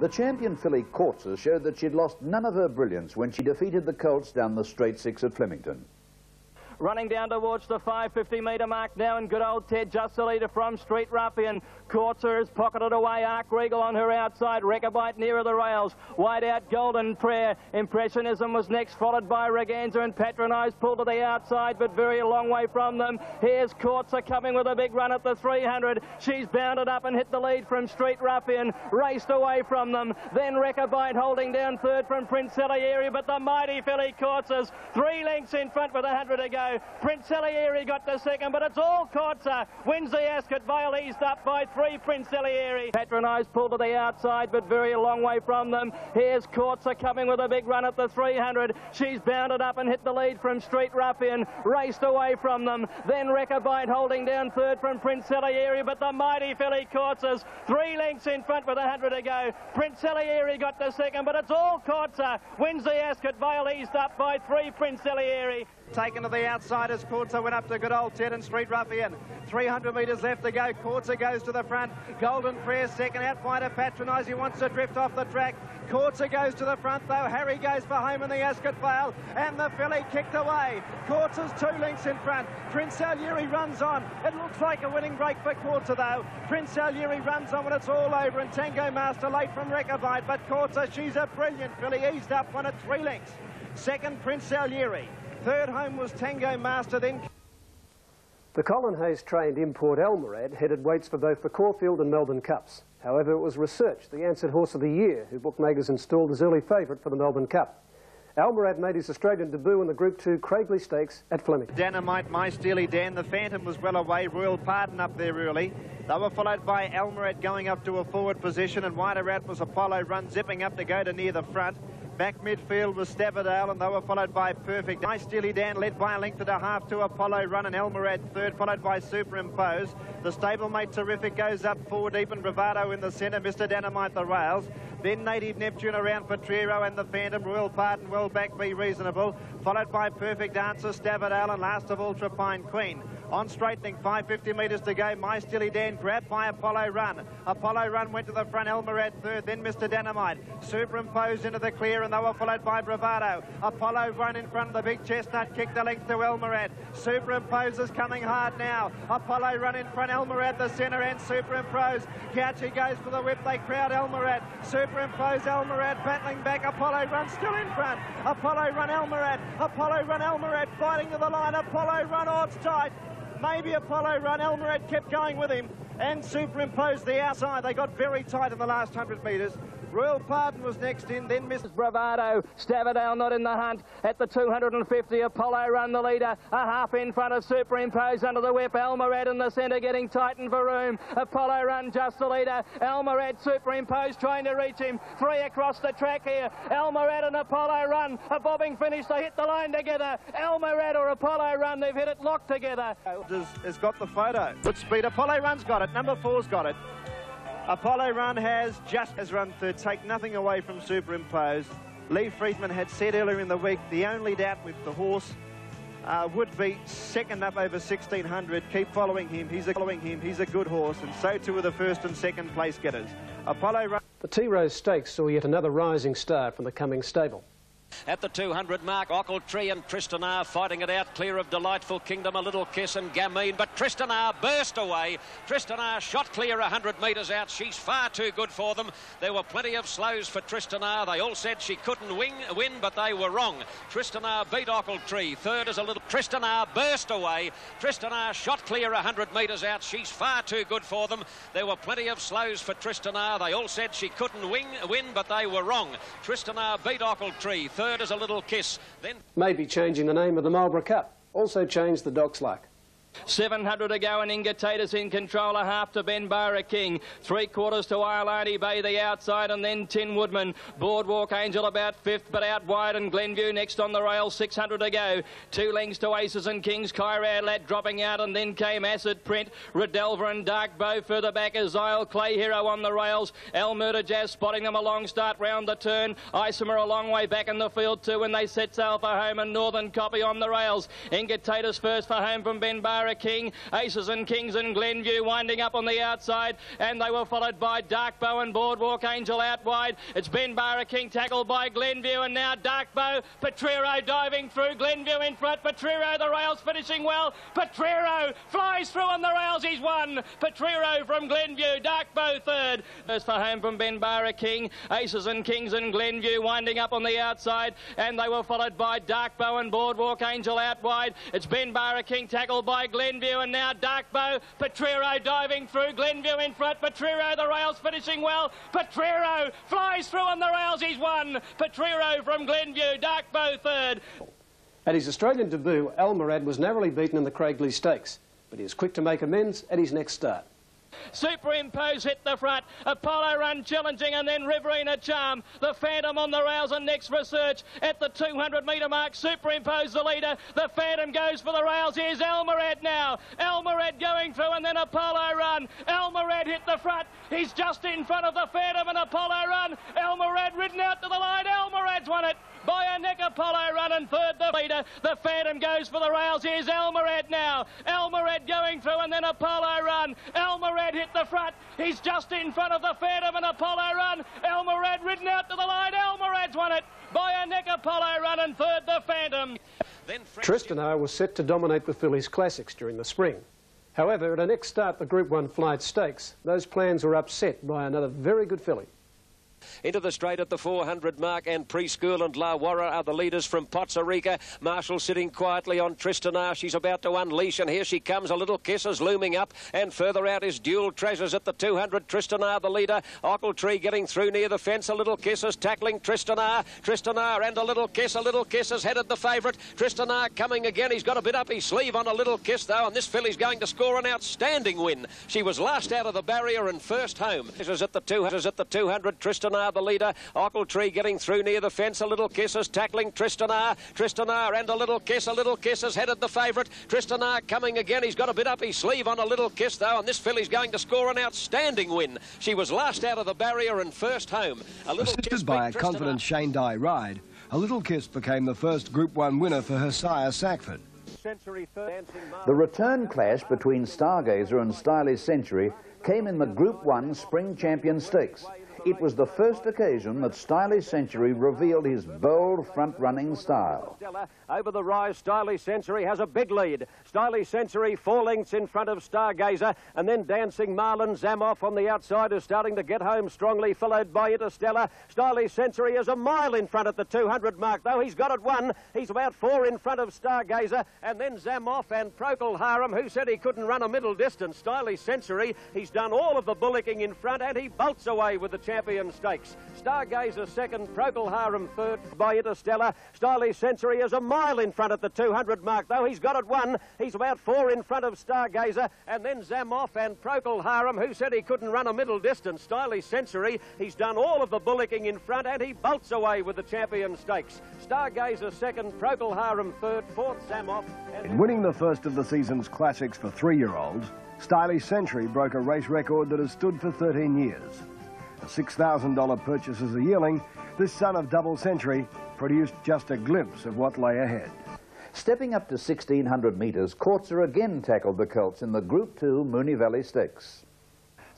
The champion filly Courtza showed that she'd lost none of her brilliance when she defeated the colts down the straight six at Flemington. Running down towards the 550 metre mark now, and good old Ted just the leader from Street Ruffian. Courtza is pocketed away. Arc Regal on her outside. Rechabite nearer the rails. Wide out Golden Prayer. Impressionism was next, followed by Reganza and Patronize pulled to the outside, but very long way from them. Here's Courtza coming with a big run at the 300. She's bounded up and hit the lead from Street Ruffian. Raced away from them. Then Rechabite holding down third from Prince Salieri, but the mighty filly Courtza's three lengths in front with a hundred to go. Prince Salieri got the second, but it's all Courtza. Wins the Ascot Vale eased up by three. Prince Salieri. Patronize pulled to the outside, but very a long way from them. Here's Courtza coming with a big run at the 300. She's bounded up and hit the lead from Street Ruffian. Raced away from them. Then Rechabite holding down third from Prince Salieri, but the mighty filly Courtza's three lengths in front with a hundred to go. Prince Salieri got the second, but it's all Courtza. Wins the Ascot Vale eased up by three Prince Salieri. Taken to the outside as Courtza went up to good old Ted and Street Ruffian. 300 metres left to go. Courtza goes to the front. Golden Prayer second. Outfighter Patronise. He wants to drift off the track. Courtza goes to the front though. Harry goes for home in the Ascot Vale. And the filly kicked away. Courtza's two lengths in front. Prince Salieri runs on. It looks like a winning break for Courtza though. Prince Salieri runs on when it's all over. And Tango Master late from Rechabite. But Courtza, she's a brilliant filly. Eased up one at three lengths. Second, Prince Salieri. Third home was Tango Master, then... The Colin Hayes trained import Almaarad headed weights for both the Caulfield and Melbourne Cups. However, it was Research, the answered horse of the year, who bookmakers installed as early favourite for the Melbourne Cup. Almaarad made his Australian debut in the Group 2 Craiglee Stakes at Flemington. Dynamite, My Steely Dan, the Phantom was well away, Royal Pardon up there early. They were followed by Almaarad going up to a forward position and wider out was Apollo Run zipping up to go to near the front. Back midfield was Stavardale, and they were followed by Perfect. My Steely Dan led by a length and a half to Apollo Run and Almaarad third, followed by Superimpose. The stablemate Terrific goes up four deep and Bravado in the centre. Mr. Dynamite the rails. Then Native Neptune around for Trero and the Phantom. Royal Pardon, well back, be reasonable. Followed by Perfect Answer, Stavardale, and last of Ultra Pine Queen. On straightening, 550 metres to go. My Steely Dan grabbed by Apollo Run. Apollo Run went to the front, Almaarad third, then Mr. Dynamite. Superimposed into the clear, and they were followed by Bravado. Apollo Run in front of the big chestnut, kicked the length to Almaarad. Superimposes coming hard now. Apollo Run in front, Almaarad the centre end, Superimpose. Gauci goes for the whip, they crowd Almaarad. Superimpose Almaarad, battling back. Apollo Run still in front. Apollo Run Almaarad. Apollo Run Almaarad fighting to the line. Apollo Run, it's tight. Maybe Apollo Run. Almaarad kept going with him and superimposed the outside. They got very tight in the last 100 metres. Royal Pardon was next in, then Mrs. Bravado. Stavardale not in the hunt at the 250. Apollo run the leader, a half in front of Superimpose under the whip. Almaarad in the centre getting tightened for room. Apollo run just the leader. Almaarad Superimpose trying to reach him. Three across the track here. Almaarad and Apollo run. A bobbing finish. They hit the line together. Almaarad or Apollo run. They've hit it locked together. Has, has got the photo. Good speed. Apollo run's got it. Number four's got it. Apollo Run has just as run third. Take nothing away from Superimpose. Lee Freedman had said earlier in the week the only doubt with the horse uh, would be second up over 1600. Keep following him. He's a, following him. He's a good horse, and so too are the first and second place getters. Apollo Run. The Tea Rose Stakes saw yet another rising star from the Cummings stable. At the 200 mark, Ochiltree and Tristan fighting it out, clear of Delightful Kingdom, a little kiss and Gamine, but Tristan burst away. Tristan shot clear 100 metres out. She's far too good for them. There were plenty of slows for Tristan They all said she couldn't win, win but they were wrong. Tristan beat Ochiltree. Third is a little Tristan burst away. Tristan shot clear 100 metres out. She's far too good for them. There were plenty of slows for Tristan They all said she couldn't win, win but they were wrong. Tristan beat Ochiltree. Third is a little kiss. Then maybe changing the name of the Marlborough Cup. Also changed the Doc's luck. 700 to go and Ingatatus in control, a half to Ben Barra King. Three quarters to Iolani Bay, the outside, and then Tin Woodman. Boardwalk Angel about fifth, but out wide, and Glenview next on the rail, 600 to go. Two lengths to Aces and Kings, Kyra Lad dropping out, and then came Acid Print, Redelver and Dark Bow further back as Zyle Clay Hero on the rails. El Murder Jazz spotting them a long start round the turn. Isomer a long way back in the field too when they set sail for home, and Northern Copy on the rails. Ingatatus first for home from Ben King, Aces and Kings and Glenview winding up on the outside, and they were followed by Dark Bow and Boardwalk Angel out wide. It's Ben Barra King tackled by Glenview, and now Dark Bow, Petrero diving through, Glenview in front, Petrero the rails finishing well, Petrero flies through on the rails, he's won, Petrero from Glenview, Dark Bow third. First for home from Ben Barra King, Aces and Kings and Glenview winding up on the outside, and they were followed by Dark Bow and Boardwalk Angel out wide. It's Ben Barra King tackled by Glenview, and now Dark Bow, Petrero diving through, Glenview in front, Petrero the rails finishing well, Petrero flies through on the rails, he's won, Petrero from Glenview, Dark Bow third. At his Australian debut, Almaarad was narrowly beaten in the Craiglee Stakes, but he is quick to make amends at his next start. Superimpose hit the front. Apollo Run challenging and then Riverina Charm. The Phantom on the rails and next research at the 200 metre mark. Superimpose the leader. The Phantom goes for the rails. Here's Almaarad now. Almaarad going through and then Apollo Run. Almaarad hit the front. He's just in front of the Phantom and Apollo Run. Almaarad ridden out to the line. Almaarad's won it by a neck Apollo run and third the leader. The Phantom goes for the rails. Here's Almaarad now. Almaarad going through and then Apollo run. Almaarad hit the front. He's just in front of the Phantom and Apollo run. Almaarad ridden out to the line. Almaarad's won it by a neck Apollo run and third the Phantom. Then Tristanagh was set to dominate the Fillies Classics during the spring. However, at her next start, the Group 1 Flight Stakes, those plans were upset by another very good filly. Into the straight at the 400 mark, and Preschool and La Warra are the leaders from Potsarica. Marshall sitting quietly on Tristanagh. She's about to unleash, and here she comes. A little kiss is looming up, and further out is Dual Treasures at the 200. Tristanagh, the leader. Ochiltree getting through near the fence. A little kiss is tackling Tristanagh. Tristanagh and a little kiss. A little kiss has headed the favourite. Tristanagh coming again. He's got a bit up his sleeve on a little kiss, though, and this filly's going to score an outstanding win. She was last out of the barrier and first home. This is at the 200. at the 200. Tristanagh, the leader. Ochiltree getting through near the fence. A little kiss is tackling Tristanagh. Tristanagh and a little kiss. A little kiss has headed the favourite. Tristanagh coming again. He's got a bit up his sleeve on a little kiss, though, and this filly's going to score an outstanding win. She was last out of the barrier and first home. A little kiss by a Tristanagh. confident Shane Dye ride, A Little Kiss became the first Group 1 winner for her sire, Sackford. The return clash between Stargazer and Stylish Century came in the Group 1 Spring Champion Stakes. It was the first occasion that Stylish Century revealed his bold front-running style. Over the rise. Stylish Century has a big lead. Stylish Century four lengths in front of Stargazer, and then Dancing Marlin Zamoff on the outside is starting to get home strongly, followed by Interstellar. Stylish Century is a mile in front at the 200 mark, though. He's got it one. He's about four in front of Stargazer, and then Zamoff and Procol Harum, who said he couldn't run a middle distance. Stylish Century, he's done all of the bullocking in front, and he bolts away with the champion stakes. Stargazer second, Procol Harum third by Interstellar. Stylish Century is a mile in front at the 200 mark, though. He's got it one. He's about four in front of Stargazer, and then Zamoff and Procol Harum, who said he couldn't run a middle distance. Stylish Century, he's done all of the bullocking in front, and he bolts away with the champion stakes. Stargazer second, Procol Harum third, fourth Zamoff. In winning the first of the season's classics for three-year-olds, Stylish Century broke a race record that has stood for 13 years. A $6,000 purchase as a yearling, this son of double century produced just a glimpse of what lay ahead. Stepping up to 1,600 metres, Courtza again tackled the Colts in the Group 2 Moonee Valley Stakes.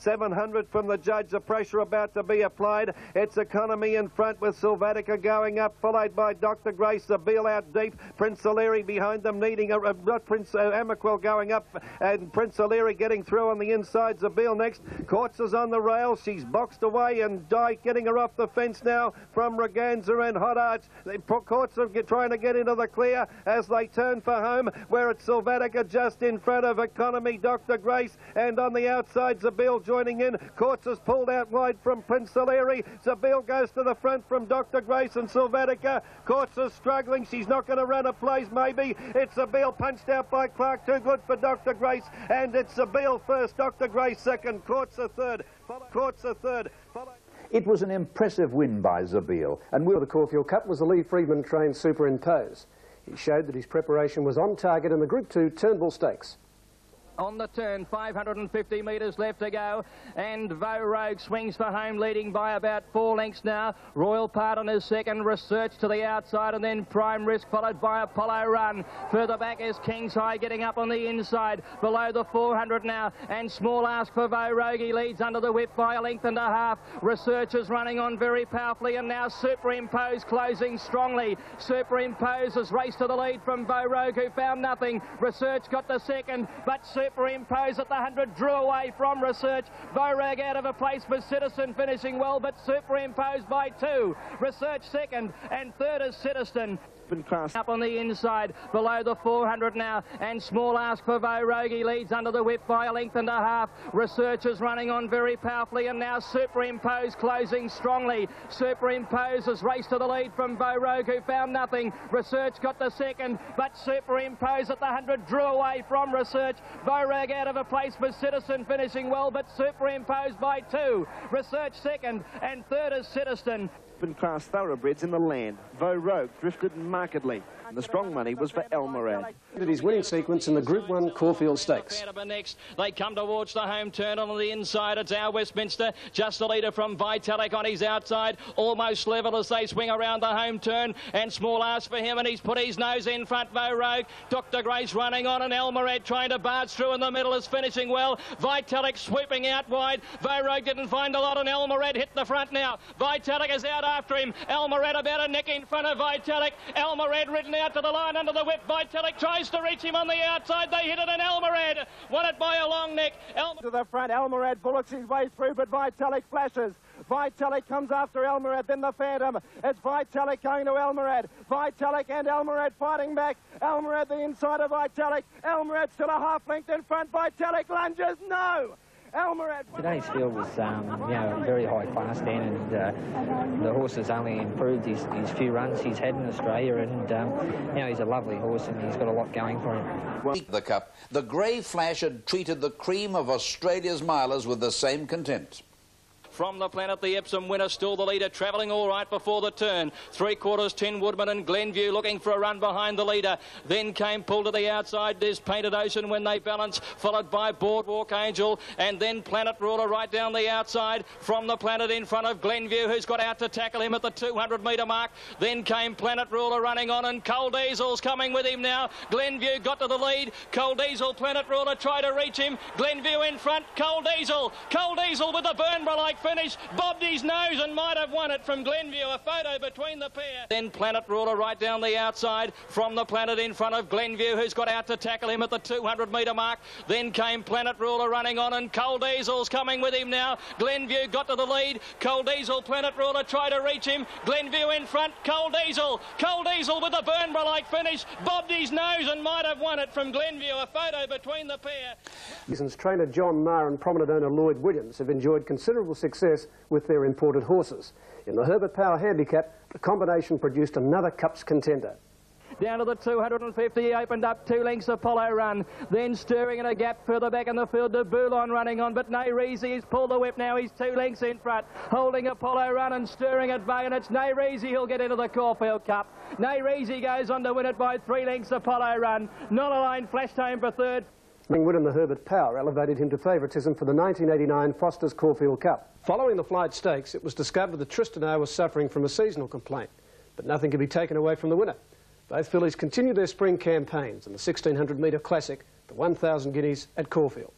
700 from the judge. The pressure about to be applied. It's economy in front with Silvatica going up, followed by Dr. Grace. Zabeel out deep. Prince O'Leary behind them, needing a not Prince uh, Amaquil going up, and Prince O'Leary getting through on the inside. Zabeel next. Courts is on the rail. She's boxed away, and Dyke getting her off the fence now from Reganza and Hot. The Courts are trying to get into the clear as they turn for home, where it's Silvatica just in front of Economy, Dr. Grace, and on the outside, Zabeel joining in. Courts has pulled out wide from Prince O'Leary. Zabeel goes to the front from Dr. Grace and Silvatica. Courts is struggling. She's not going to run a place, maybe. It's Zabeel punched out by Clark. Too good for Dr. Grace. And it's Zabeel first, Dr. Grace second. Courts a third. Courts a third. It was an impressive win by Zabeel, and For will the Caulfield Cup was the Lee Freedman trained Superimpose. He showed that his preparation was on target in the Group 2 Turnbull Stakes. On the turn. 550 metres left to go. And Vo Rogue swings for home, leading by about four lengths now. Royal Pardon is second. Research to the outside, and then Prime Risk followed by Apollo Run. Further back is King's High getting up on the inside. Below the 400 now. And Small Ask for Vo Rogue. He leads under the whip by a length and a half. Research is running on very powerfully, and now Superimpose closing strongly. Superimpose has raced to the lead from Vo Rogue, who found nothing. Research got the second, but Superimpose at the 100 drew away from Research. Vo Rogue out of a place for Citizen finishing well, but Superimpose by two. Research second, and third is Citizen Up on the inside, below the 400 now, and Small Ask for Vo Rogue leads under the whip by a length and a half. Research is running on very powerfully, and now Superimpose closing strongly. Superimpose has raced to the lead from Vo Rogue, who found nothing. Research got the second, but Superimpose at the 100 drew away from Research. Vo Rogue out of a place for Citizen finishing well, but Superimpose by two. Research second, and third is Citizen class thoroughbreds in the land. Vo Rogue drifted markedly. The strong money was for Almaarad. His winning sequence in the Group 1 Caulfield Stakes. Next, they come towards the home turn on the inside. It's our Westminster. Just the leader from Vitalik on his outside. Almost level as they swing around the home turn. And small ask for him, and he's put his nose in front. Vo Rogue. Dr. Grace running on, and Almaarad trying to barge through in the middle is finishing well. Vitalik swooping out wide. Vo Rogue didn't find a lot, and Almaarad hit the front now. Vitalik is out after him. Almaarad about a neck in front of Vitalik. Almaarad ridden out to the line under the whip. Vitalik tries to reach him on the outside. They hit it, and Almaarad won it by a long neck. Elmer to the front. Almaarad bullocks his way through, but Vitalik flashes. Vitalik comes after Almaarad, then the Phantom. It's Vitalik going to Almaarad. Vitalik and Almaarad fighting back. Almaarad the inside of Vitalik. Almaarad still a half length in front. Vitalik lunges. No! Today's field was, um, you know, very high class, Dan, and uh, the horse has only improved his, his few runs he's had in Australia, and um, you know he's a lovely horse and he's got a lot going for him. The Cup, the Grey Flash had treated the cream of Australia's milers with the same contempt. From the planet, the Epsom winner, still the leader, travelling all right before the turn. Three quarters, Tin Woodman and Glenview looking for a run behind the leader. Then came pulled to the outside. There's Painted Ocean when they balance, followed by Boardwalk Angel, and then Planet Ruler right down the outside. From the planet in front of Glenview, who's got out to tackle him at the 200 metre mark. Then came Planet Ruler running on, and Cole Diesel's coming with him now. Glenview got to the lead. Cole Diesel, Planet Ruler try to reach him. Glenview in front. Cole Diesel. Cole Diesel with the Bernborough-like finish, bobbed his nose and might have won it from Glenview. A photo between the pair. Then Planet Ruler right down the outside from the Planet in front of Glenview, who's got out to tackle him at the 200 metre mark. Then came Planet Ruler running on, and Cole Diesel's coming with him now. Glenview got to the lead. Cole Diesel, Planet Ruler try to reach him. Glenview in front. Cole Diesel. Cole Diesel with a Bernborough-like finish, bobbed his nose and might have won it from Glenview. A photo between the pair. Since trainer John Marr and prominent owner Lloyd Williams have enjoyed considerable success success with their imported horses. In the Herbert Power Handicap, the combination produced another Cups contender. Down to the 250, he opened up two lengths Apollo run. Then stirring in a gap further back in the field to Boulon running on, but Nayrizi has pulled the whip now. He's two lengths in front, holding Apollo run and stirring at bay, and it's Nayrizi who'll get into the Caulfield Cup. Nayrizi goes on to win it by three lengths Apollo run. Not a line flashed home for third. Win in the Herbert Power elevated him to favouritism for the 1989 Foster's Caulfield Cup. Following the flight stakes, it was discovered that Tristan was suffering from a seasonal complaint, but nothing could be taken away from the winner. Both fillies continued their spring campaigns in the 1600 metre classic, the 1,000 guineas at Caulfield.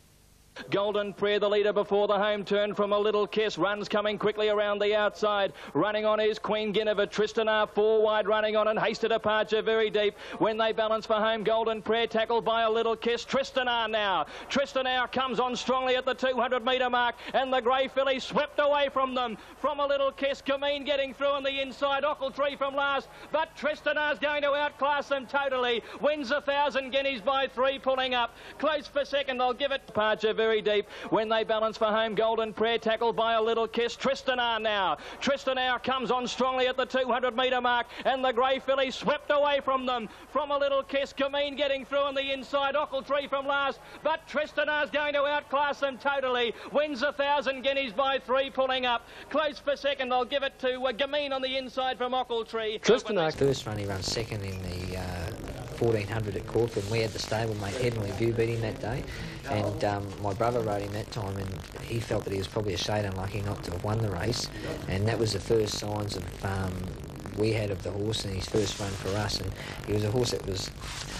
Golden Prayer, the leader before the home turn from a little kiss. Runs coming quickly around the outside. Running on is Queen Guinevere. Tristanagh four wide running on and hasty departure very deep. When they balance for home, Golden Prayer tackled by a little kiss. Tristanagh now. Tristanagh comes on strongly at the 200 metre mark and the grey filly swept away from them. From a little kiss, Gamine getting through on the inside. Ochiltree from last. But Tristanagh's going to outclass them totally. Wins a thousand guineas by three pulling up. Close for second. I'll give it departure very deep when they balance for home. Golden Prayer tackled by a little kiss. Tristanagh now. Tristanagh comes on strongly at the 200 metre mark and the grey filly swept away from them. From a little kiss, Gamine getting through on the inside. Ochiltree from last, but Tristanagh's going to outclass them totally. Wins a thousand guineas by three pulling up. Close for second. I'll give it to uh, Gamine on the inside from Ochiltree. Tristanagh. First run he runs second in the uh, 1400 at Caulfield. We had the stablemate Heavenly View beat him that day, and um, my brother rode him that time, and he felt that he was probably a shade unlucky not to have won the race, and that was the first signs of um, we had of the horse in his first run for us. And he was a horse that was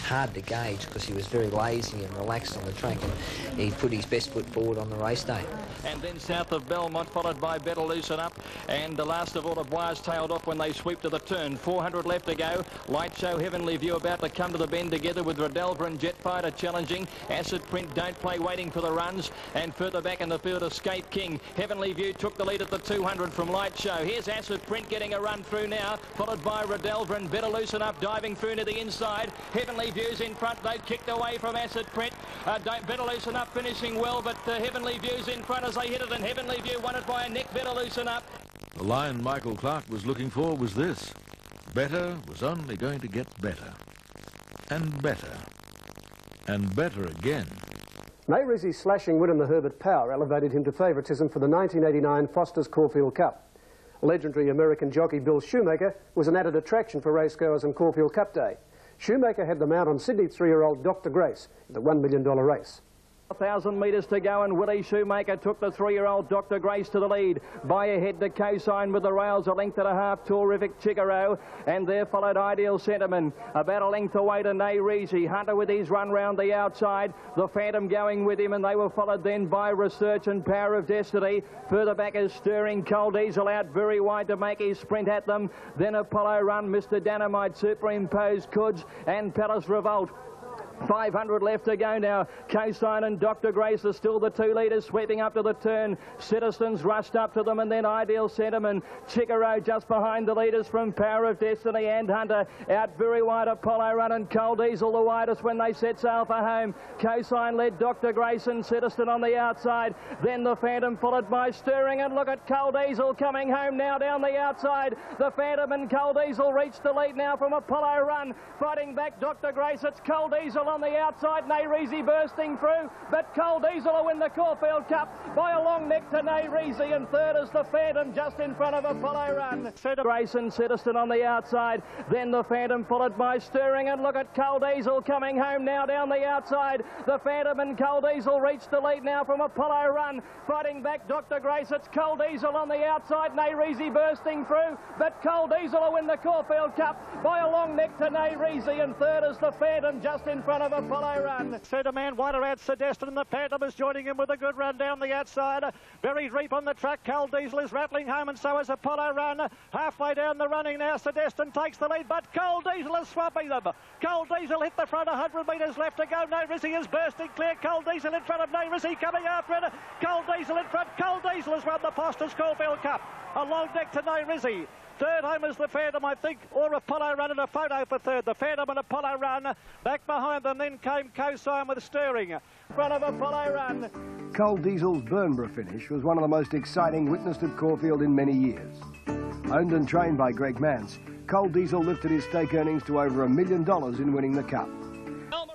hard to gauge because he was very lazy and relaxed on the track. And he put his best foot forward on the race day. And then south of Belmont, followed by Better Loosen Up. And the last of all, the Bois tailed off when they sweep to the turn. 400 left to go. Light Show, Heavenly View about to come to the bend together with Rodelva and Jetfighter challenging. Acid Print, Don't Play, waiting for the runs. And further back in the field, Escape King. Heavenly View took the lead at the 200 from Light Show. Here's Acid Print getting a run through now followed by Rodelva and Better Loosen Up, diving through to the inside. Heavenly Views in front, they kicked away from Acid Print. Uh, Better Loosen Up finishing well, but uh, Heavenly Views in front as they hit it, and Heavenly View won it by a neck. Better Loosen Up. The line Michael Clark was looking for was this. Better was only going to get better. And better. And better again. Nayrizi's slashing win in the Herbert Power elevated him to favouritism for the 1989 Foster's Caulfield Cup. Legendary American jockey Bill Shoemaker was an added attraction for racegoers on Caulfield Cup Day. Shoemaker had the mount on Sydney three-year-old Dr. Grace in the $1 million race. 1,000 metres to go and Willie Shoemaker took the three-year-old Dr. Grace to the lead. By ahead to Cosine with the rails a length and a half. Terrific Chigaro and there followed Ideal Sentiment. About a length away to Nayrizi. Hunter with his run round the outside. The Phantom going with him and they were followed then by Research and Power of Destiny. Further back is Stirring Cole Diesel out very wide to make his sprint at them. Then Apollo Run, Mr. Dynamite superimposed Cuds and Palace Revolt. 500 left to go now. Cosine and Dr. Grace are still the two leaders sweeping up to the turn. Citizens rushed up to them and then Ideal Sentiment. Chicaro just behind the leaders from Power of Destiny and Hunter. Out very wide Apollo Run and Cole Diesel the widest when they set sail for home. Cosine led Dr. Grace and Citizen on the outside. Then the Phantom followed by Stirring and look at Cole Diesel coming home now down the outside. The Phantom and Cole Diesel reach the lead now from Apollo Run. Fighting back Dr. Grace. It's Cole Diesel on the outside. Nayrizi bursting through, but Cole Diesel will win the Caulfield Cup by a long neck to Nayrizi, and third is the Phantom just in front of Apollo Run. Grayson Citizen on the outside, then the Phantom followed by Stirring, and look at Cole Diesel coming home now down the outside. The Phantom and Cole Diesel reach the lead now from Apollo Run, fighting back Dr. Grace. It's Cole Diesel on the outside, Nayrizi bursting through, but Cole Diesel will win the Caulfield Cup by a long neck to Nayrizi, and third is the Phantom just in front of Apollo Run. Centre man wider out Sedestin and the Phantom is joining him with a good run down the outside. Very deep on the track. Cole Diesel is rattling home and so is Apollo Run. Halfway down the running now. Sedestin takes the lead, but Cole Diesel is swapping them. Cole Diesel hit the front 100 metres left to go. No Rizzi is bursting clear. Cole Diesel in front of No Rizzi coming after it. Cole Diesel in front. Cole Diesel has won the Foster's Caulfield Cup. A long neck to Nayrizi. Third home is the Phantom, I think, or Apollo Run and a photo for third. The Phantom and Apollo Run. Back behind them then came Cosine with Stirring. Front of Apollo Run. Cole Diesel's Bernborough finish was one of the most exciting witnessed at Caulfield in many years. Owned and trained by Greg Mance, Cole Diesel lifted his stake earnings to over a million dollars in winning the Cup.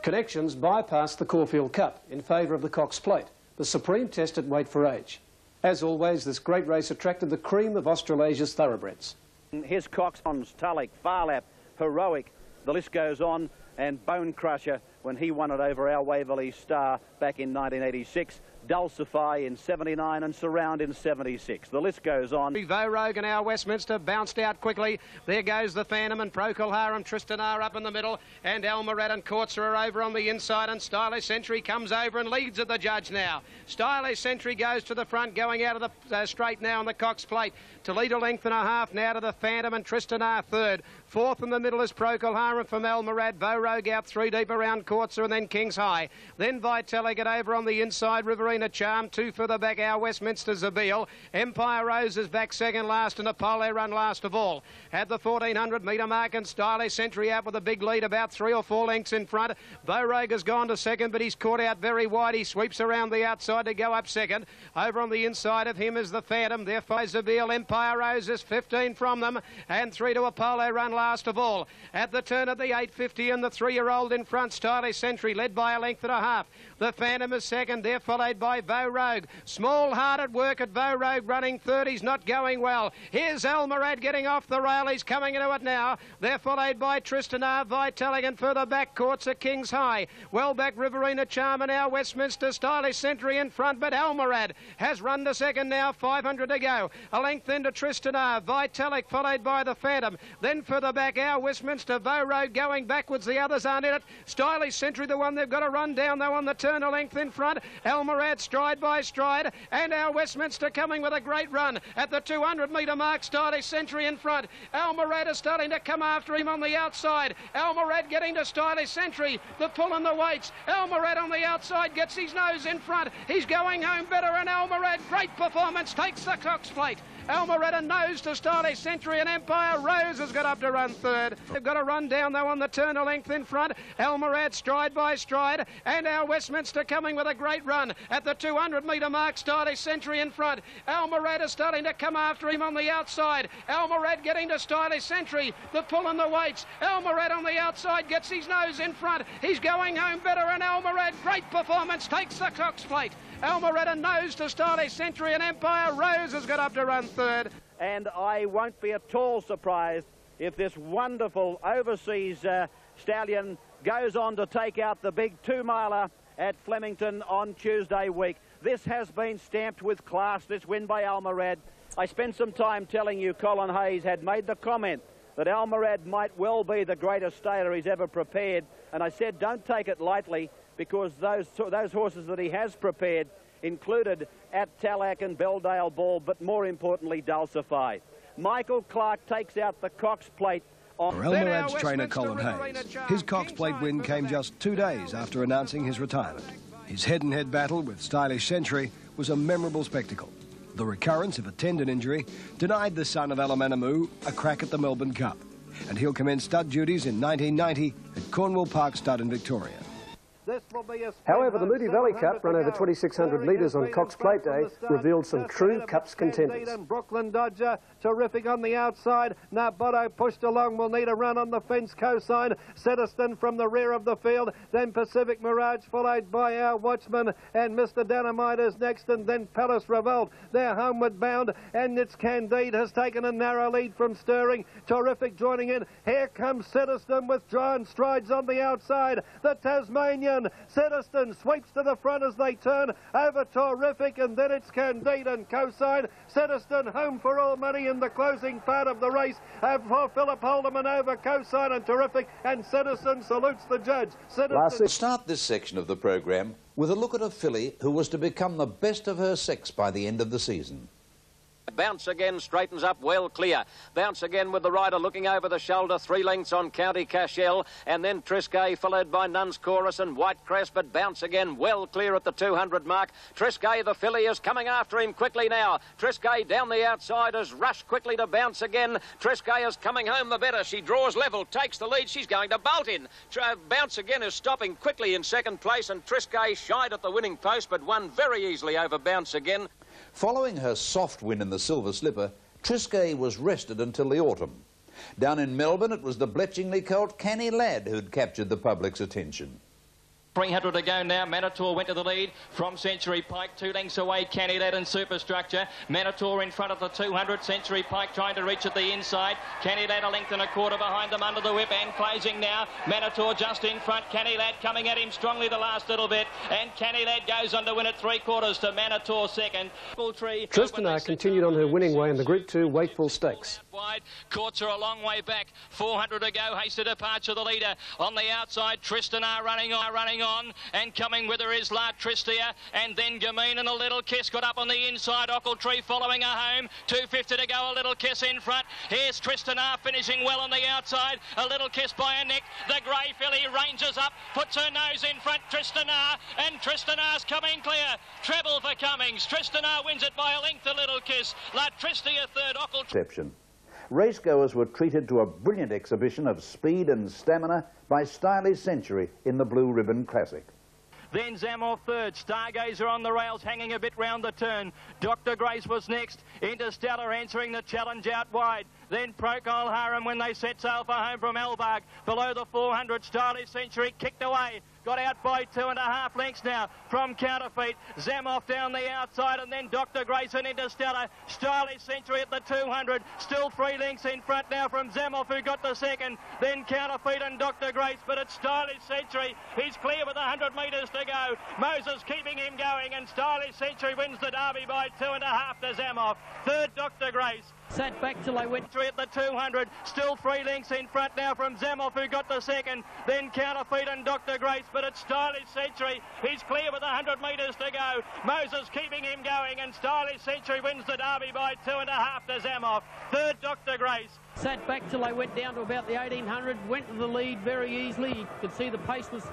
Connections bypassed the Caulfield Cup in favour of the Cox Plate, the supreme test at weight for age. As always, this great race attracted the cream of Australasia's thoroughbreds. Here's Coxons, Tulloch, Phar Lap, Heroic, the list goes on, and Bonecrusher when he won it over our Waverley Star back in 1986. Dulcify in 79 and Surround in 76. The list goes on. Vogue and our Westminster bounced out quickly. There goes the Phantom and Procol Harum, Tristanagh up in the middle, and Almaarad and Courtza are over on the inside, and Stylish Century comes over and leads at the judge now. Stylish Century goes to the front, going out of the uh, straight now on the Cox plate to lead a length and a half now to the Phantom and Tristanagh third. Fourth in the middle is Procol Harum from Almaarad. Vogue out three deep around Courtza and then King's High. Then Vitelli get over on the inside. Riverina Charm, two further back, our Westminster Zabeel. Empire Rose is back second last and Apollo run last of all. At the 1400 metre mark and Stylish Century out with a big lead about three or four lengths in front. Vogue has gone to second but he's caught out very wide. He sweeps around the outside to go up second. Over on the inside of him is the Phantom. There follows Zabeel. Empire Rose is 15 from them and three to Apollo run last of all. At the turn of the 850 and the three-year-old in front, Stylish Century, led by a length and a half. The Phantom is second, they're followed by Vo Rogue. Small hearted work at Vo Rogue running third. He's not going well. Here's Almaarad getting off the rail. He's coming into it now. They're followed by Tristanagh, Vitalik, and further back courts at King's High. Well back Riverina Charm and now. Westminster Stylish Century in front, but Almaarad has run to second now. 500 to go. A length into Tristanagh. Vitalik followed by the Phantom. Then further back, our Westminster Vo Rogue going backwards. The others aren't in it. Stylish Century, the one they've got to run down though on the turn a length in front. Almaarad stride by stride. And our Westminster coming with a great run at the 200 metre mark. Stylish Century in front. Almaarad is starting to come after him on the outside. Almaarad getting to Stylish Century. The pull and the weights. Almaarad on the outside gets his nose in front. He's going home better and Almaarad, great performance, takes the Cox plate. Almeretta nose to Stylish Century and Empire Rose has got up to run third. They've got to run down though on the turn a length in front. Almaarad stride by stride and our Westminster coming with a great run at the 200 metre mark. Stylish Century in front. Almaarad is starting to come after him on the outside. Almaarad getting to Stylish Century. The pull and the weights. Almaarad on the outside gets his nose in front. He's going home better and Almaarad, great performance, takes the Cox plate. Almeretta nose to Stylish Century and Empire Rose has got up to run third. And I won't be at all surprised if this wonderful overseas uh, stallion goes on to take out the big two-miler at Flemington on Tuesday week. This has been stamped with class, this win by Almaarad. I spent some time telling you Colin Hayes had made the comment that Almaarad might well be the greatest staler he's ever prepared. And I said, don't take it lightly because those, those horses that he has prepared included at Talaq and Beldale Ball, but more importantly, Dulcify. Michael Clark takes out the Cox plate for Almaarad's trainer Colin Hayes, his Cox Plate win came just two days after announcing his retirement. His head-and-head -head battle with Stylish Century was a memorable spectacle. The recurrence of a tendon injury denied the son of Ela-Mana-Mou a crack at the Melbourne Cup, and he'll commence stud duties in 1990 at Cornwall Park Stud in Victoria. However, the Moonee Valley Cup, run over 2,600 metres on Cox Plate Day, revealed some true Cups contenders. Brooklyn Dodger, terrific on the outside. Naboto pushed along, will need a run on the fence cosine. Citizen from the rear of the field. Then Pacific Mirage, followed by our Watchman. And Mr. Dynamite is next, and then Palace Revolt. They're homeward bound, and it's Candide has taken a narrow lead from Stirring. Terrific joining in. Here comes Citizen with giant strides on the outside. The Tasmanian Citizen sweeps to the front as they turn over Terrific, and then it's Candide and Cosine. Citizen home for all money in the closing part of the race. Uh, for Philip Holdeman over Cosine and Terrific, and Citizen salutes the judge. We'll start this section of the programme with a look at a filly who was to become the best of her sex by the end of the season. Bounce again, straightens up well clear. Bounce again with the rider looking over the shoulder, three lengths on County Cashel, and then Triscay followed by Nuns Chorus and White Crest, but Bounce again well clear at the 200 mark. Triscay, the filly, is coming after him quickly now. Triscay down the outside has rushed quickly to Bounce again. Triscay is coming home the better. She draws level, takes the lead. She's going to bolt in. Uh, bounce again is stopping quickly in second place, and Triscay shied at the winning post, but won very easily over Bounce again. Following her soft win in the Silver Slipper, Triscay was rested until the autumn. Down in Melbourne, it was the Bletchingley colt Canny Lad who'd captured the public's attention. 300 to go now. Manitou went to the lead from Century Pike. Two lengths away, Candidate and Superstructure. Manitou in front of the 200. Century Pike trying to reach at the inside. Candidate a length and a quarter behind them under the whip and closing now. Manitou just in front. Candidate coming at him strongly the last little bit. And Candidate goes on to win at three quarters to Manitou second. Tristan Tristanagh continued on her winning way in the Group 2 Wakeful Stakes. Wide. Courts are a long way back. 400 to go. Hasty departure of the leader. On the outside, Tristanagh running on, running on on, and coming with her is La Tristia, and then Gamine and a little kiss got up on the inside. Ochiltree following her home. 250 to go, a little kiss in front. Here's Tristan Tristanagh finishing well on the outside. A little kiss by a neck. The grey filly ranges up, puts her nose in front. Tristan Tristanagh, and Tristan Tristanagh's coming clear. Treble for Cummings. Tristan Tristanagh wins it by a length, a little kiss. La Tristia third, Ochiltree. Racegoers were treated to a brilliant exhibition of speed and stamina by Stylish Century in the Blue Ribbon Classic. Then Zamoff third. Stargazer on the rails, hanging a bit round the turn. Dr. Grace was next. Interstellar answering the challenge out wide. Then Procol Harum when they set sail for home from Elbag. Below the 400, Stylish Century kicked away got out by two and a half lengths now from Counterfeit. Zamoff down the outside and then Dr. Grayson into Interstellar. Stylish Century at the 200. Still three lengths in front now from Zamoff who got the second. Then Counterfeit and Dr. Grace but it's Stylish Century. He's clear with 100 metres to go. Moses keeping him going and Stylish Century wins the Derby by two and a half to Zamoff. Third Dr. Grace. Sat back till they went three at the 200. Still three lengths in front now from Zamoff, who got the second. Then Counterfeit and Dr. Grace, but it's Stylish Century. He's clear with 100 metres to go. Moses keeping him going, and Stylish Century wins the Derby by two and a half to Zamoff. Third, Dr. Grace. Sat back till they went down to about the 1800, went to the lead very easily. You could see the pace was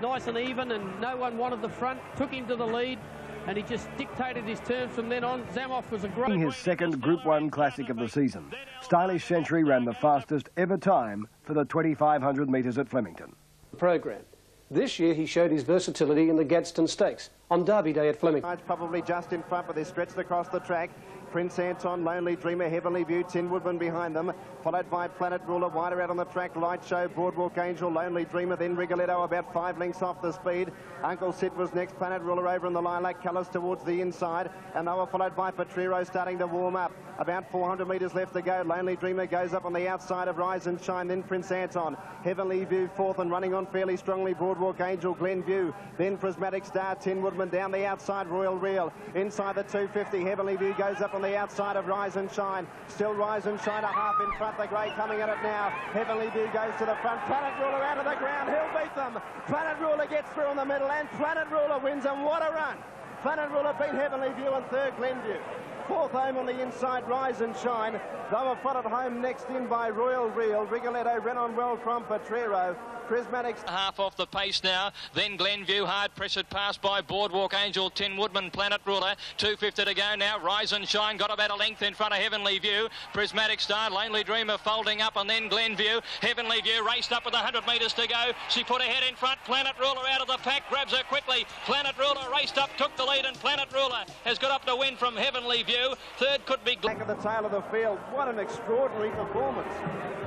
nice and even, and no one wanted the front. Took him to the lead and he just dictated his terms from then on. Zamoff was a great... His second Group 1 Classic of the season, Stylish Century ran the fastest ever time for the 2,500 metres at Flemington. Program. This year he showed his versatility in the Gadsden Stakes on Derby Day at Flemington. Probably just in front, but they're stretched across the track. Prince Anton, Lonely Dreamer, Heavenly View, Tin Woodman behind them, followed by Planet Ruler, wider out on the track, Light Show, Boardwalk Angel, Lonely Dreamer, then Rigoletto about five lengths off the speed. Uncle Sid was next, Planet Ruler over in the lilac colours towards the inside, and they were followed by Petrero starting to warm up. About 400 metres left to go. Lonely Dreamer goes up on the outside of Rise and Shine, then Prince Anton. Heavenly View fourth and running on fairly strongly, Boardwalk Angel, Glenview, then Prismatic Star, Tin Woodman down the outside, Royal Reel, Inside the 250, Heavenly View goes up on the outside of Rise and Shine. Still Rise and Shine a half in front. The grey coming at it now. Heavenly View goes to the front. Planet Ruler out of the ground. He'll beat them. Planet Ruler gets through in the middle and Planet Ruler wins and what a run. Planet Ruler beat Heavenly View and third Glenview. Fourth home on the inside, Rise and Shine. They were followed home next in by Royal Real. Rigoletto ran on well from Petrero. Prismatic. Half off the pace now. Then Glenview, hard pressured pass by Boardwalk Angel, Tin Woodman, Planet Ruler. 250 to go now. Rise and Shine got about a length in front of Heavenly View. Prismatic Star, Lonely Dreamer folding up, and then Glenview. Heavenly View raced up with 100 metres to go. She put her head in front. Planet Ruler out of the pack, grabs her quickly. Planet Ruler raced up, took the lead, and Planet Ruler has got up to win from Heavenly View. Third could be. Back at the tail of the field. What an extraordinary performance.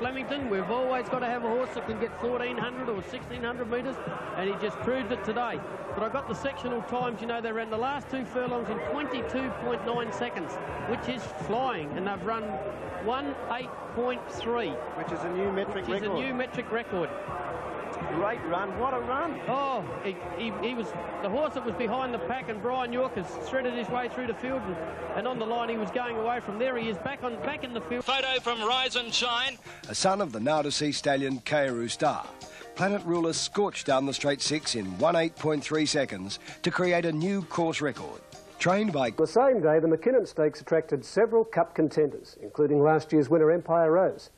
Flemington, we've always got to have a horse that can get 1,400 or 1,600 metres, and he just proved it today. But I've got the sectional times, you know, they ran the last two furlongs in 22.9 seconds, which is flying, and they've run 1.8.3. Which is a new metric which record. is a new metric record. Great run, what a run. Oh, he, he, he, was the horse that was behind the pack and Brian York has threaded his way through the field and, and on the line he was going away from there. He is back on back in the field. Photo from Rise and Shine. A son of the now-deceased stallion Kaoru Star, Planet Ruler scorched down the straight six in 18.3 seconds to create a new course record. Trained by... The same day, the McKinnon Stakes attracted several cup contenders, including last year's winner Empire Rose.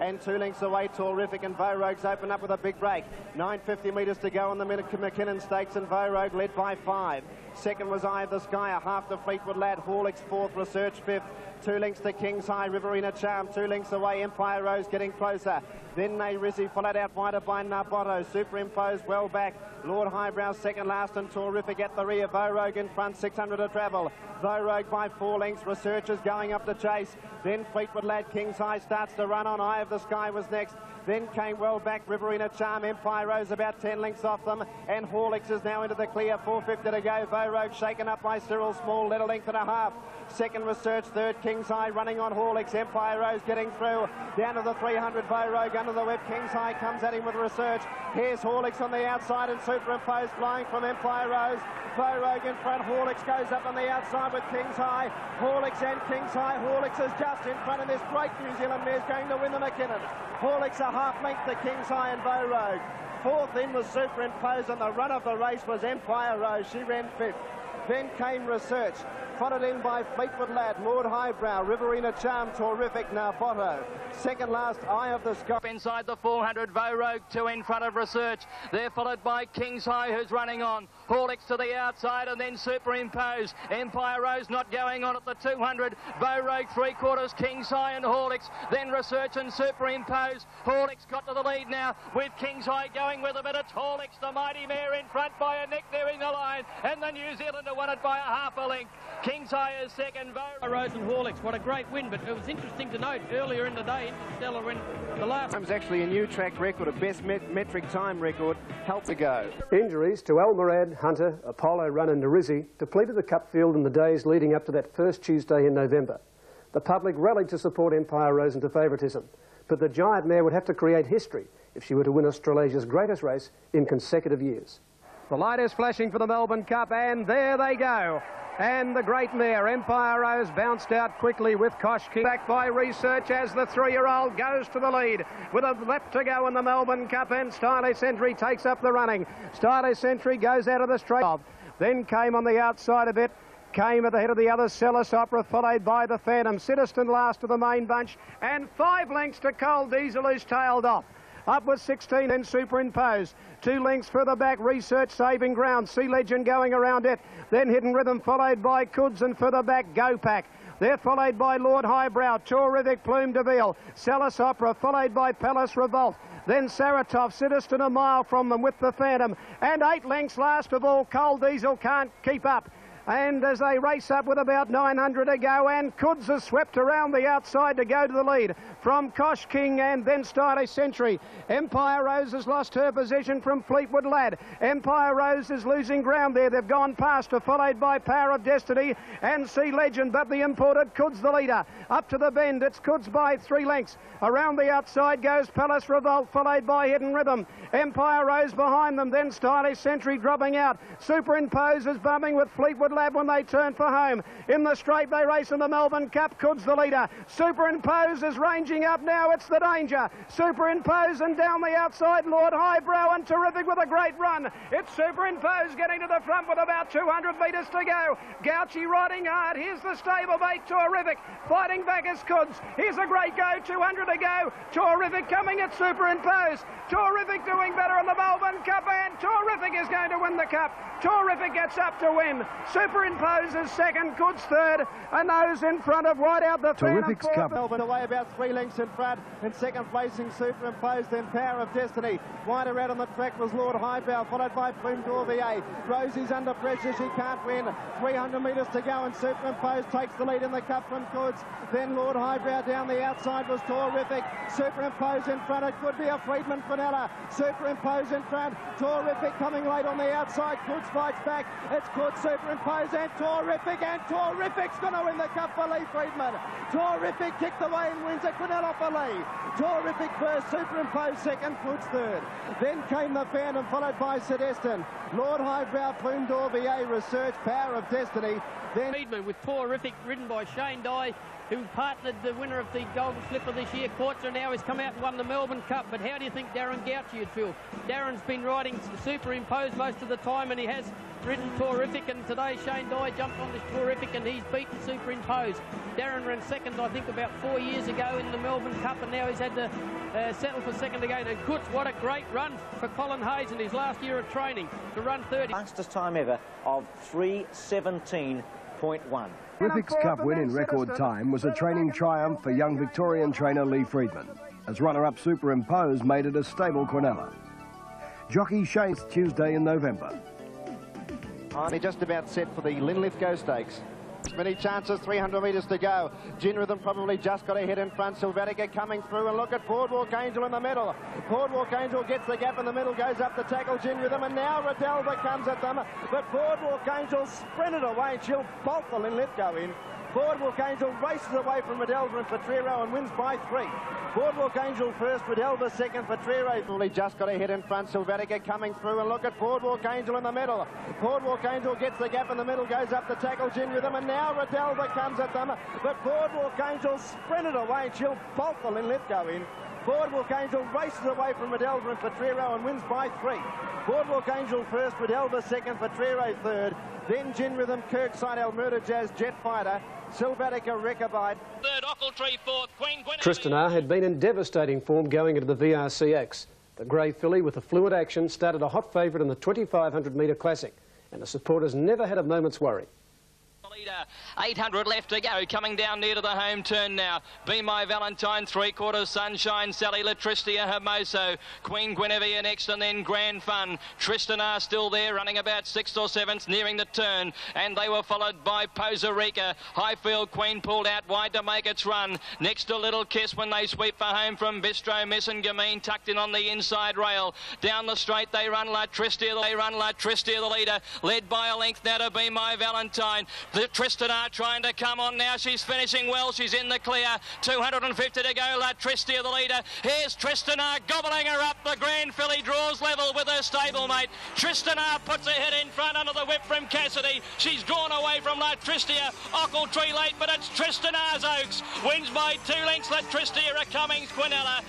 And two lengths away, Terrific and Vogue open up with a big break. 950 metres to go on the McKinnon Stakes and Vogue led by five. Second was Eye of the Sky, a half to Fleetwood Lad. Horlicks fourth, Research fifth. Two lengths to King's High, Riverina Charm. Two lengths away, Empire Rose getting closer. Then Nayrizi followed out wider by Narbotto. Superimposed well back. Lord Highbrow second last and terrific at the rear. Vogue in front, 600 to travel. Vogue by four lengths. Researchers going up the chase. Then Fleetwood Lad, King's High starts to run on. Eye of the Sky was next. Then came well back Riverina Charm. Empire Rose about 10 lengths off them. And Horlicks is now into the clear. 450 to go. Vogue shaken up by Cyril Small. Let a length and a half. Second Research. Third King's High running on Horlicks. Empire Rose getting through. Down to the 300. Vogue under the whip. King's High comes at him with Research. Here's Horlicks on the outside and superimposed flying from Empire Rose. Vogue in front. Horlicks goes up on the outside with King's High. Horlicks and King's High. Horlicks is just in front of this great New Zealand mare's going to win the McKinnon. Horlicks a half length to King's High and Vogue. Fourth in was superimposed and the run of the race was Empire Rose. She ran fifth. Then came Research. Fronted in by Fleetwood Lad, Lord Highbrow, Riverina Charm, Terrific, Narbotto. Second last, Eye of the Sky. Inside the 400, Rogue, two in front of Research. They're followed by King's High, who's running on. Horlicks to the outside and then Superimpose. Empire Rose not going on at the 200. Rogue three quarters, King's High and Horlicks. Then Research and Superimpose. Horlicks got to the lead now with King's High going with a bit. It's Horlicks, the mighty mare in front by a neck nearing the line. And the New Zealander won it by a half a length. King's High is second. Rose and Horlicks, what a great win. But it was interesting to note earlier in the day, Interstellar when the last... Time's actually a new track record, a best met metric time record. Help to go. Injuries to Almaarad, Hunter, Apollo Run and Nayrizi depleted the Cup field in the days leading up to that first Tuesday in November. The public rallied to support Empire Rose into favouritism, but the giant mare would have to create history if she were to win Australasia's greatest race in consecutive years. The light is flashing for the Melbourne Cup, and there they go. And the great mare, Empire Rose, bounced out quickly with Kosh King. Back by research as the three-year-old goes to the lead. With a lap to go in the Melbourne Cup, and Stylish Century takes up the running. Stylish Century goes out of the straight. Then came on the outside of it came at the head of the other Celis Opera, followed by the Phantom. Citizen last of the main bunch, and five lengths to Cole Diesel, who's tailed off. Up with 16 and superimposed. Two lengths further back, Research saving ground. Sea Legend going around it. Then Hidden Rhythm followed by Kudz and further back, Go Pack. They're followed by Lord Highbrow, Tawrrific Plume de Ville, Celis Opera, followed by Palace Revolt. Then Saratov, Citizen a mile from them with the Phantom. And eight lengths last of all, Cole Diesel can't keep up. And as they race up with about 900 to go, and Kudz has swept around the outside to go to the lead from Kosh King and then Stylish Century. Empire Rose has lost her position from Fleetwood Lad. Empire Rose is losing ground there. They've gone past her, followed by Power of Destiny and Sea Legend, but the imported Kudz the leader. Up to the bend, it's Kudz by three lengths. Around the outside goes Palace Revolt, followed by Hidden Rhythm. Empire Rose behind them, then Stylish Century dropping out. Superimpose is bumming with Fleetwood Lad when they turn for home. In the straight, they race in the Melbourne Cup. Kudz the leader. Superimpose is ranging up now. It's the danger. Superimpose and down the outside, Lord Highbrow and Tawrrific with a great run. It's Superimpose getting to the front with about 200 metres to go. Gauci riding hard. Here's the stablemate. Tawrrific. Fighting back as Kudz. Here's a great go. 200 to go. Tawrrific coming at Superimpose. Tawrrific doing better in the Melbourne Cup and Tawrrific is going to win the Cup. Tawrrific gets up to win. Superimpose is second. Kudz third. A nose in front of right out the Tawrrific's Cup. Melbourne away about three lengths in front. In second placing Superimpose, then Power of Destiny. Wider out on the track was Lord Highbrow, followed by Plume d'Orvier. Rosie's under pressure. She can't win. 300 metres to go and Superimpose takes the lead in the Cup from Kudz. Then Lord Highbrow down the outside was Tawrrific. Superimpose in front. It could be a Freedman Fenella. Superimpose in front. Tawrrific coming late on the outside. Kudz fights back. It's Kudz Superimpose and Tawrrific. And Tawrrific's going to win the Cup for Lee Freedman. Tawrrific kicked away and wins it. Quinella for Lee. Tawrrific first. Superimpose second. Kudz third. Then came the Phantom followed by Sydeston. Lord Highbrow, Plume d'Orvier, Research, Power of Destiny. Then Freedman with Tawrrific ridden by Shane Dye who partnered the winner of the Golden Slipper this year. Courtza now has come out and won the Melbourne Cup. But how do you think Darren Gauci would feel? Darren's been riding superimposed most of the time and he has ridden Tawrrific and today Shane Dye jumped on this Tawrrific and he's beaten superimposed. Darren ran second I think about four years ago in the Melbourne Cup and now he's had to uh, settle for second again. And Kudz, what a great run for Colin Hayes in his last year of training to run 30. Fastest time ever of 317.1. Tawrrific's Cup win in record time was a training triumph for young Victorian trainer Lee Freedman, as runner-up Superimpose made it a stable Quinella. Jockey Shane's Tuesday in November. Arnie just about set for the Linlithgow Stakes. Many chances, 300 metres to go. Gin Rhythm probably just got ahead in front. Sylvatica coming through, and look at Boardwalk Angel in the middle. Boardwalk Angel gets the gap in the middle, goes up to tackle Gin Rhythm, and now Redelva comes at them. But Boardwalk Angel sprinted away, she'll bolt the Linlithgow in. Boardwalk Angel races away from Redelva and Petrero and wins by three. Boardwalk Angel first, Redelva second, Petrero probably just got ahead in front. Sylvatica coming through, and look at Boardwalk Angel in the middle. Boardwalk Angel gets the gap in the middle, goes up to tackle Gin Rhythm, and now Redelva comes at them. But Boardwalk Angel sprinted away, and she'll bolt the Linlithgow in. Boardwalk Angel races away from Redelva and Petrero and wins by three. Boardwalk Angel first, Redelva second, Petrero third. Then Gin Rhythm, Kirkside, Alberta Jazz, Jet Fighter, Silvatica, Rechabite. Third, Ochiltree fourth, Queen Guinevere. Tristan had been in devastating form going into the VRCX. The grey filly with the fluid action started a hot favourite in the 2500 metre classic and the supporters never had a moment's worry. 800 left to go, coming down near to the home turn now. Be My Valentine, three quarters Sunshine, Sally Latristia, Hermoso, Queen Guinevere next, and then Grand Fun. Tristan are still there, running about sixth or seventh, nearing the turn, and they were followed by Poserica. Highfield Queen pulled out wide to make its run. Next to Little Kiss when they sweep for home from Bistro, Miss and Gamine tucked in on the inside rail. Down the straight they run Latristia, they run Latristia, the leader, led by a length now to Be My Valentine. The Tristan are trying to come on now. She's finishing well. She's in the clear. 250 to go. La Tristia, the leader. Here's Tristanagh gobbling her up. The Grand Filly draws level with her stablemate. Tristanagh puts her head in front under the whip from Cassidy. She's drawn away from La Tristia. Ochiltree late, but it's Tristanagh's Oaks. Wins by two lengths. La Tristia, a Cummings Quinella.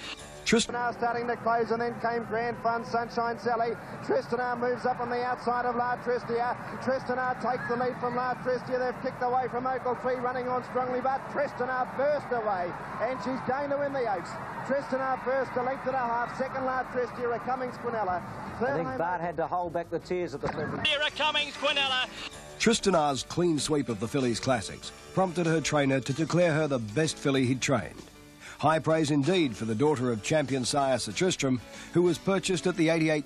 Tristan now starting to close and then came Grand Fun, Sunshine Sally. Tristanagh moves up on the outside of La Tristia. Tristanagh takes the lead from La Tristia. They've kicked away from Ochiltree, running on strongly, but Tristanagh burst away and she's going to win the Oaks. Tristanagh first, a length and a half. Second La Tristia, a Cummings Quinella. Third I think Bart had to hold back the tears at the February. Here a Cummings Quinella. Tristanagh's clean sweep of the fillies classics prompted her trainer to declare her the best filly he'd trained. High praise indeed for the daughter of champion sire Sir Tristram, who was purchased at the 88...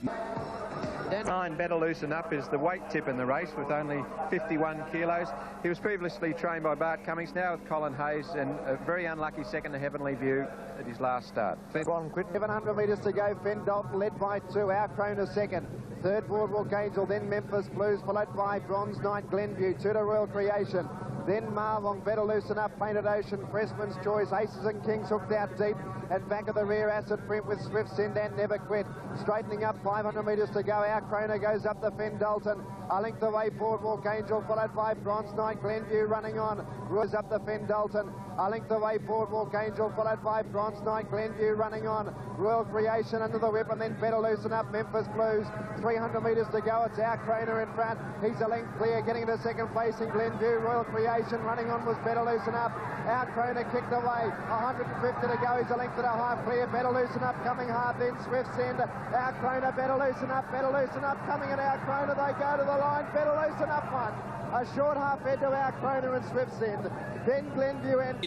Nine Better Loosen Up is the weight tip in the race with only 51 kilos. He was previously trained by Bart Cummings, now with Colin Hayes, and a very unlucky second to Heavenly View at his last start. Ron Quinn, 700 metres to go. Finn Dalton led by two. Our Krona second. Third Boardwalk Angel, then Memphis Blues, followed by Bronze Knight Glenview, two to Royal Creation. Then Marlong, Better Loosen Up, Painted Ocean, Pressman's Choice, Aces and Kings hooked out deep. And back of the rear, Acid Print with Swift Send and Never Quit. Straightening up, 500 metres to go. Our Krona goes up the Finn Dalton. A length away, Boardwalk Angel, followed by Bronze Knight Glenview running on. Goes up the Finn Dalton. A length away, Boardwalk Angel, followed by Bronze Knight Glenview running on. Royal Creation under the whip, and then Better Loosen Up, Memphis Blues. 300 metres to go. It's our Krona in front. He's a length clear, getting to second place in Glenview. Royal Creation running on was Better Loosen Up. Our Krona kicked away. 150 to go. He's a length and a half clear. Better Loosen Up coming hard. Then Swift Send. Our Krona, Better Loosen Up, Better Loosen Up coming at our Krona. They go to the line. Better Loosen Up one. A short half head to our Krona and Swift Send. Then Glenview and...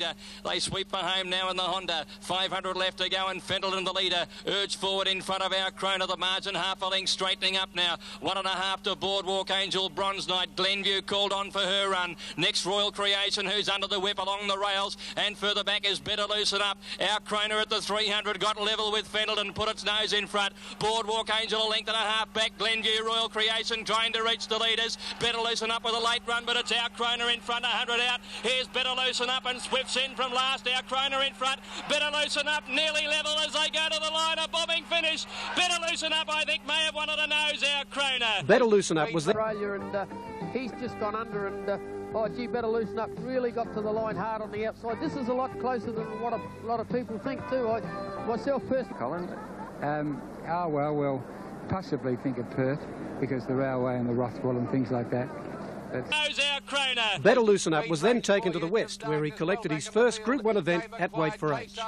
They sweep for home now in the Honda. 500 left to go and Fendel in the leader. Urge forward in front of our Krona. The margin half a length straightening up now. One and a half to Boardwalk Angel. Bronze Knight. Glenview called on for her run. Next Royal Creation who's under the whip along the rails. And further back is Better Loosen Up. Our Krona at the 300 got level with Fendel and put its nose in front. Boardwalk Angel a length and a half back. Glenview Royal Creation trying to reach the leaders. Better Loosen Up with a late run but it's our Krona in front. 100 out. Here's Better Better loosen Up and Swifts in from last. Our Krona in front. Better Loosen Up nearly level as they go to the line. A bobbing finish. Better Loosen Up I think may have wanted a nose. Our Krona. Better Loosen Up was there. Australia and uh, he's just gone under and uh, oh gee better loosen up really got to the line hard on the outside this is a lot closer than what a lot of people think too I myself personally Colin um, oh well we'll possibly think of Perth because the railway and the Rothwell and things like that Better Loosen Up was then taken to the west, where he collected his first Group 1 event at Weight for Age.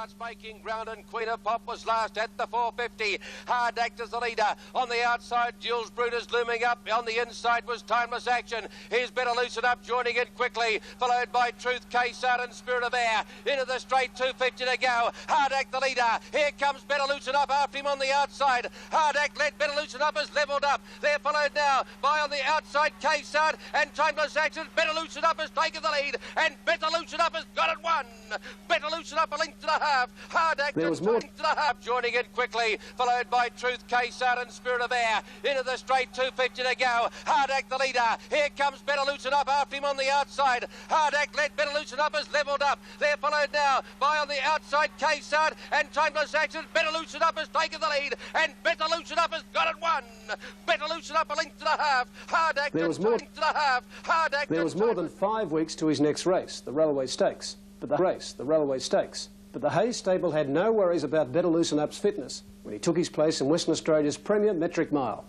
ground and Queen of Pop was last at the 450. Hard Act is the leader. On the outside, Jules Brutus looming up. On the inside was Timeless Action. Here's Better Loosen Up joining it quickly, followed by Truth, K-Sard and Spirit of Air. Into the straight, 250 to go. Hard Act the leader. Here comes Better Loosen Up after him on the outside. Hard Act led Better Loosen Up has levelled up. They're followed now by on the outside K-Sard and Timeless Action. Better Loosen Up has taken the lead, and Better Loosen Up has got it one. Better Loosen Up a length and a half. Hard Act there was more. length and a half. Joining it quickly, followed by Truth, K-Sard and Spirit of Air. Into the straight, 250 to go. Hard Act the leader. Here comes Better Loosen Up after him on the outside. Hard Act led Better Loosen Up has levelled up. They're followed now by on the outside K-Sard and Timeless Action. Better Loosen Up has taken the lead, and Better Loosen Up has got it one. Better Loosen Up a length and a half. Hard Act There was more. length and a half. Act There was more than five weeks to his next race, the Railway Stakes. But the race, the Railway Stakes. But the Hayes stable had no worries about Better Loosen Up's fitness when he took his place in Western Australia's premier metric mile.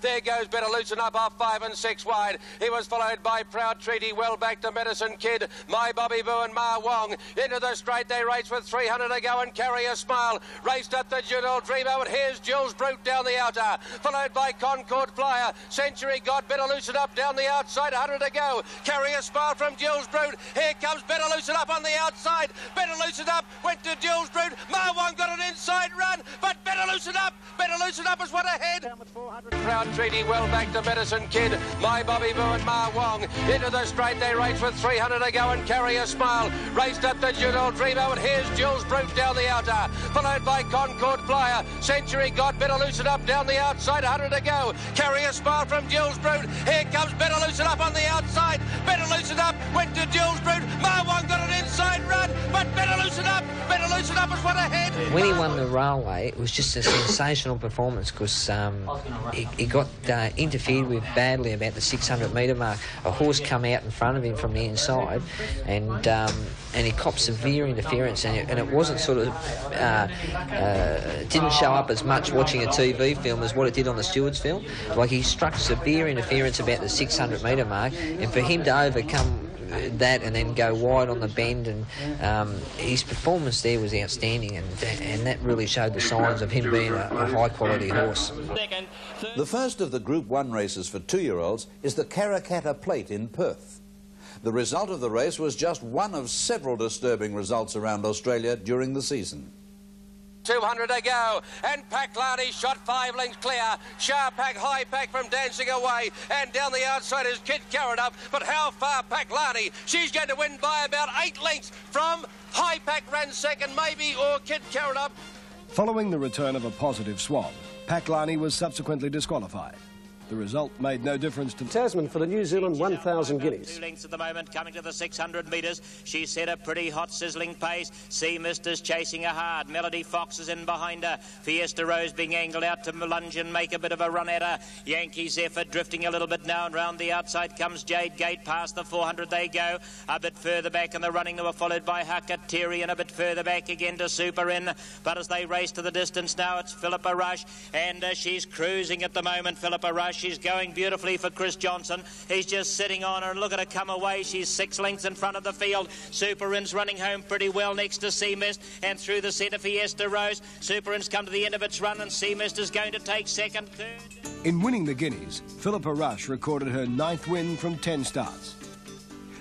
There goes Better Loosen Up off five and six wide. He was followed by Proud Treaty, well back to Medicine Kid, My Bobby Boo and Ma Wong. Into the straight they race with 300 to go and carry a smile. Raced up the Juno Dreamo and here's Jules Brute down the outer. Followed by Concord Flyer. Century got Better Loosen Up down the outside, 100 to go. Carry a smile from Jules Brute. Here comes Better Loosen Up on the outside. Better Loosen Up went to Jules Brute. Ma Wong got an inside run, but Better Loosen Up, Better Loosen Up is what ahead. Proud Treaty well back to Medicine Kid. My Bobby Boo and Ma Wong. Into the straight they race with 300 to go and carry a smile. Raced up to Juno Dreamo and here's Jules Brute down the outer. Followed by Concord Flyer. Century got Better Loosen Up down the outside. 100 to go. Carry a smile from Jules Brute. Here comes Better Loosen Up on the outside. Better Loosen Up went to Jules Brute. Ma Wong got an inside run, but Better Loosen Up. Better Loosen Up is what ahead. When he won the railway, it was just a sensational performance because um, he, he got uh, interfered with badly about the 600 metre mark. A horse come out in front of him from the inside, and um, and he copped severe interference, and it, and it wasn't sort of uh, uh, didn't show up as much watching a TV film as what it did on the stewards film. Like he struck severe interference about the 600 metre mark, and for him to overcome that and then go wide on the bend and um, his performance there was outstanding and and that really showed the signs of him being a, a high quality horse. The first of the Group 1 races for two-year-olds is the Karrakatta Plate in Perth. The result of the race was just one of several disturbing results around Australia during the season. 200 to go. And Paklani shot five lengths clear. Sharp pack, high pack from dancing away. And down the outside is Kid Karanov. But how far Paklani? She's going to win by about eight lengths from high pack ran second maybe or Kid Karanov. Following the return of a positive swab, Paklani was subsequently disqualified. The result made no difference to Tasman for the New Zealand 1,000 guineas. Two lengths at the moment, coming to the 600 metres. She set a pretty hot, sizzling pace. Sea Misters chasing her hard. Melody Fox is in behind her. Fiesta Rose being angled out to lunge and make a bit of a run at her. Yankee Zephyr drifting a little bit now, and round the outside comes Jade Gate. Past the 400 they go. A bit further back in the running, they were followed by Hakatiri, and a bit further back again to Super In. But as they race to the distance now, it's Philippa Rush, and uh, she's cruising at the moment. Philippa Rush. She's going beautifully for Chris Johnson. He's just sitting on her and look at her come away. She's six lengths in front of the field. Super In's running home pretty well next to Sea Mist and through the centre Fiesta Rose. Super In's come to the end of its run and Sea Mist is going to take second, third. In winning the Guineas, Philippa Rush recorded her ninth win from 10 starts.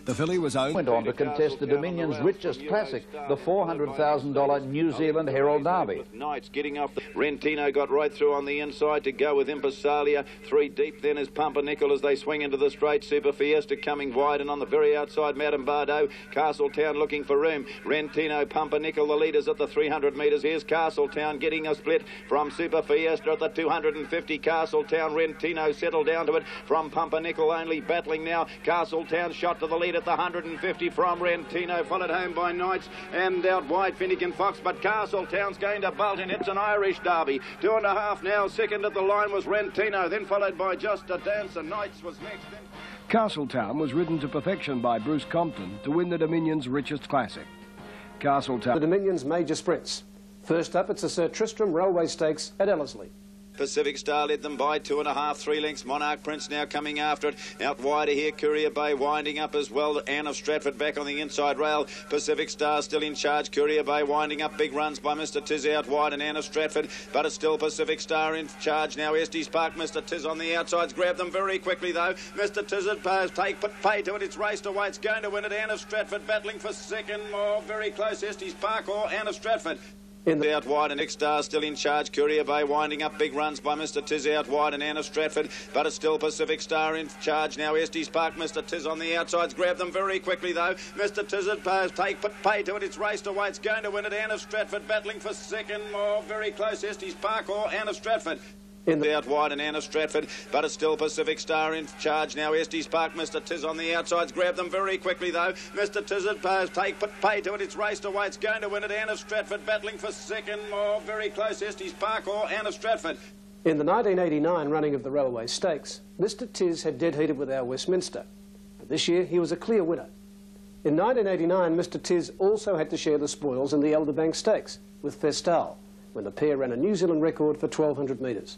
The filly was owned... Went on to contest the Dominion's richest classic, the $400,000 New Zealand Herald Derby. Knights getting off. The... Rentino got right through on the inside to go with Impresalia. Three deep then is Pumpernickel as they swing into the straight. Super Fiesta coming wide and on the very outside, Madame Bardot. Castletown looking for room. Rentino, Pumpernickel, the leaders at the 300 metres. Here's Castletown getting a split from Super Fiesta at the 250. Castletown, Rentino settled down to it from Pumpernickel only battling now. Castletown shot to the lead at the 150 from Rentino, followed home by Knights and out wide Finnegan Fox, but Castletown's going to bolt in. It's an Irish derby. Two and a half now. Second at the line was Rentino, then followed by Just a Dance, and Knights was next. Castletown was ridden to perfection by Bruce Compton to win the Dominion's richest classic. Castletown... The Dominion's major sprints. First up, it's the Sir Tristram Railway Stakes at Ellerslie. Pacific Star led them by two and a half, three lengths. Monarch Prince now coming after it. Out wider here, Courier Bay winding up as well. Anne of Stratford back on the inside rail. Pacific Star still in charge. Courier Bay winding up. Big runs by Mr. Tiz out wide and Anne of Stratford. But it's still Pacific Star in charge now. Estes Park, Mr. Tiz on the outsides. Grab them very quickly though. Mr. Tiz at pose. Take put pay to it. It's raced away. It's going to win it. Anne of Stratford battling for second. More very close. Estes Park or Anne of Stratford. In the... Out wide and Star still in charge. Courier Bay winding up big runs by Mr. Tiz out wide and Anna Stratford. But it's still Pacific Star in charge now. Estes Park, Mr. Tiz on the outsides. Grab them very quickly though. Mr. Tiz at pose. Take pay to it. It's raced away. It's going to win it. Anna Stratford battling for second. More very close. Estes Park or Anna Stratford. In the... Out wide and Anna Stratford, but it's still Pacific Star in charge now. Estes Park, Mr. Tiz on the outsides. Grab them very quickly though. Mr. Tiz at pose. Take put pay to it. It's raced away. It's going to win it. Anna Stratford battling for second. More very close. Estes Park or Anna Stratford. In the 1989 running of the Railway Stakes, Mr. Tiz had dead heated with our Westminster. But this year he was a clear winner. In 1989, Mr Tiz also had to share the spoils in the Elderbank Stakes with Festal, when the pair ran a New Zealand record for 1,200 metres.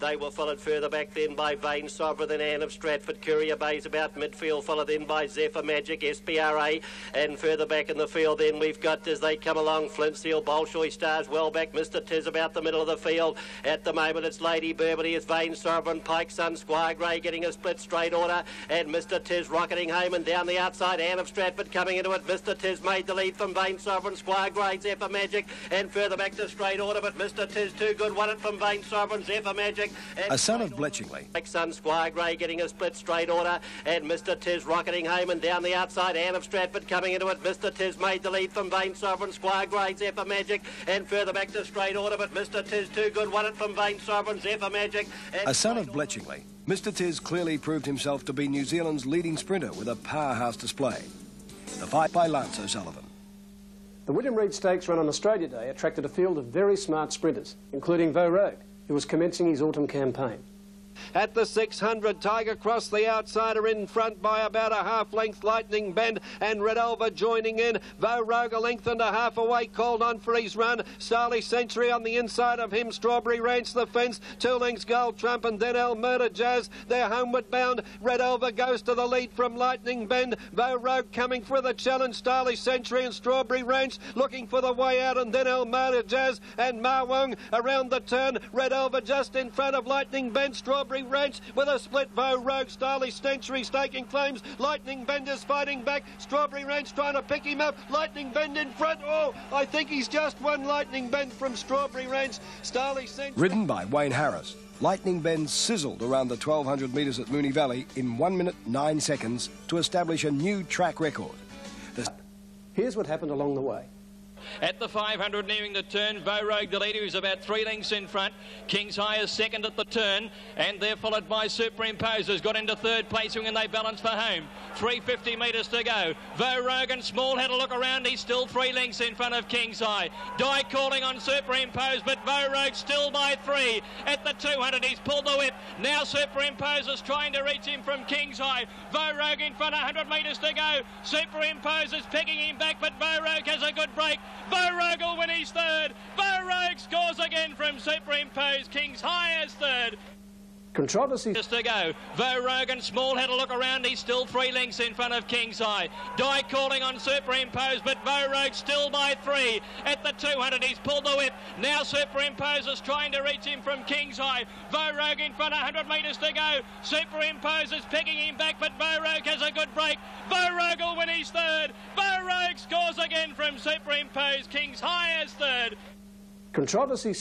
They were followed further back then by Vane Sovereign, and Anne of Stratford, Courier Bays about midfield, followed then by Zephyr Magic, SPRA, and further back in the field then we've got, as they come along, Flint Seal, Bolshoi Stars, well back, Mr Tiz about the middle of the field. At the moment it's Lady Burberry, it's Vane Sovereign, Pike Sun, Squire Grey getting a split straight order, and Mr Tiz rocketing home and down the outside, Anne of Stratford coming into it. Mr Tiz made the lead from Vane Sovereign, Squire Grey, Zephyr Magic, and further back to straight order, but Mr Tiz too good, won it from Vane Sovereign, Zephyr Magic, A son of Bletchingley. Son Squire Grey getting a split straight order, and Mr. Tiz rocketing home and down the outside. Anne of Stratford coming into it. Mr. Tiz made the lead from Vane Sovereign, Squire Grey, Zephyr Magic, and further back to straight order. But Mr. Tiz too good, won it from Vane Sovereign, Zephyr Magic. And A son of Bletchingley, Mr Tiz clearly proved himself to be New Zealand's leading sprinter with a powerhouse display. The fight by Lance O'Sullivan. The William Reid Stakes run on Australia Day attracted a field of very smart sprinters, including Vo Rogue, who was commencing his autumn campaign. At the 600, Tiger Cross, the outsider, in front by about a half length. Lightning Bend and Red Elva joining in. Vo Rogue a length and a half away, called on for his run. Starly Century on the inside of him. Strawberry Ranch the fence. Two lengths Gold Trump and then El Murder Jazz. They're homeward bound. Red Elva goes to the lead from Lightning Bend. Vo Rogue coming for the challenge. Starly Century and Strawberry Ranch looking for the way out and then El Murder Jazz and Ma Wong around the turn. Red Elva just in front of Lightning Bend. Strawberry Ranch with a split Vo Rogue. Starly Century staking claims. Lightning Bend is fighting back. Strawberry Ranch trying to pick him up. Lightning Bend in front. Oh, I think he's just won Lightning Bend from Strawberry Ranch. Starly Century. Ridden by Wayne Harris, Lightning Bend sizzled around the 1200 metres at Moonee Valley in 1 minute 9 seconds to establish a new track record. The Here's what happened along the way. At the 500 nearing the turn, Vo Rogue the leader who's about three lengths in front. King's High is second at the turn and they're followed by Superimposers. Got into third place and they balance for home. 350 metres to go. Vo Rogue and Small had a look around. He's still three lengths in front of King's High. Dye calling on Superimpose but Vo Rogue still by three. At the 200 he's pulled the whip. Now Superimposers trying to reach him from King's High. Vo Rogue in front 100 metres to go. Superimposers picking him back but Vo Rogue has a good break. Will win his third. Rogue scores again from Superimpose. King's High as third. Controversy. Just to go. Vo Rogue and Small had a look around. He's still three lengths in front of King's High. Dye calling on Superimpose, but Vo Rogue still by three. At the 200, he's pulled the whip. Now Superimpose is trying to reach him from King's High. Vo Rogue in front, 100 metres to go. Superimpose is picking him back, but Vo Rogue has a good break. Vo Rogue will win his third. Vo Rogue scores again from Superimpose. King's High as third. Controversy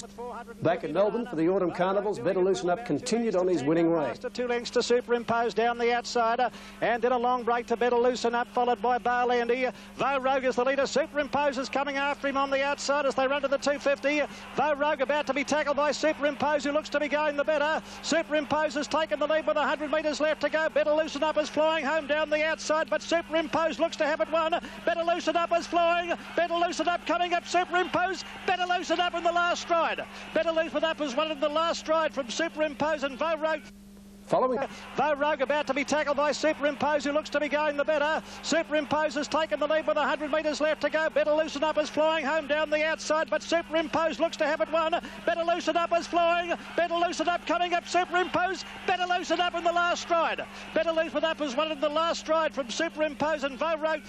back in Melbourne for the Autumn Carnivals. Better Loosen Up continued on his winning way. Two lengths to superimpose down the outsider and then a long break to Better Loosen Up followed by Barley and here. Vo Rogue is the leader. Superimpose is coming after him on the outside as they run to the 250. Vo Rogue about to be tackled by Superimpose who looks to be going the better. Superimpose has taken the lead with 100 metres left to go. Better Loosen Up is flying home down the outside but Superimpose looks to have it won. Better Loosen Up is flying. Better Loosen Up coming up. Superimpose. Better Loosen Up in the last stride. Better Loosen Up has won in the last stride from Superimpose and Vo Rogue. Following. Vo Rogue about to be tackled by Superimpose, who looks to be going the better. Superimpose has taken the lead with 100 metres left to go. Better Loosen Up is flying home down the outside, but Superimpose looks to have it won. Better Loosen Up is flying. Better Loosen Up coming up. Superimpose. Better Loosen Up in the last stride. Better Loosen Up has won in the last stride from Superimpose and Vo Rogue.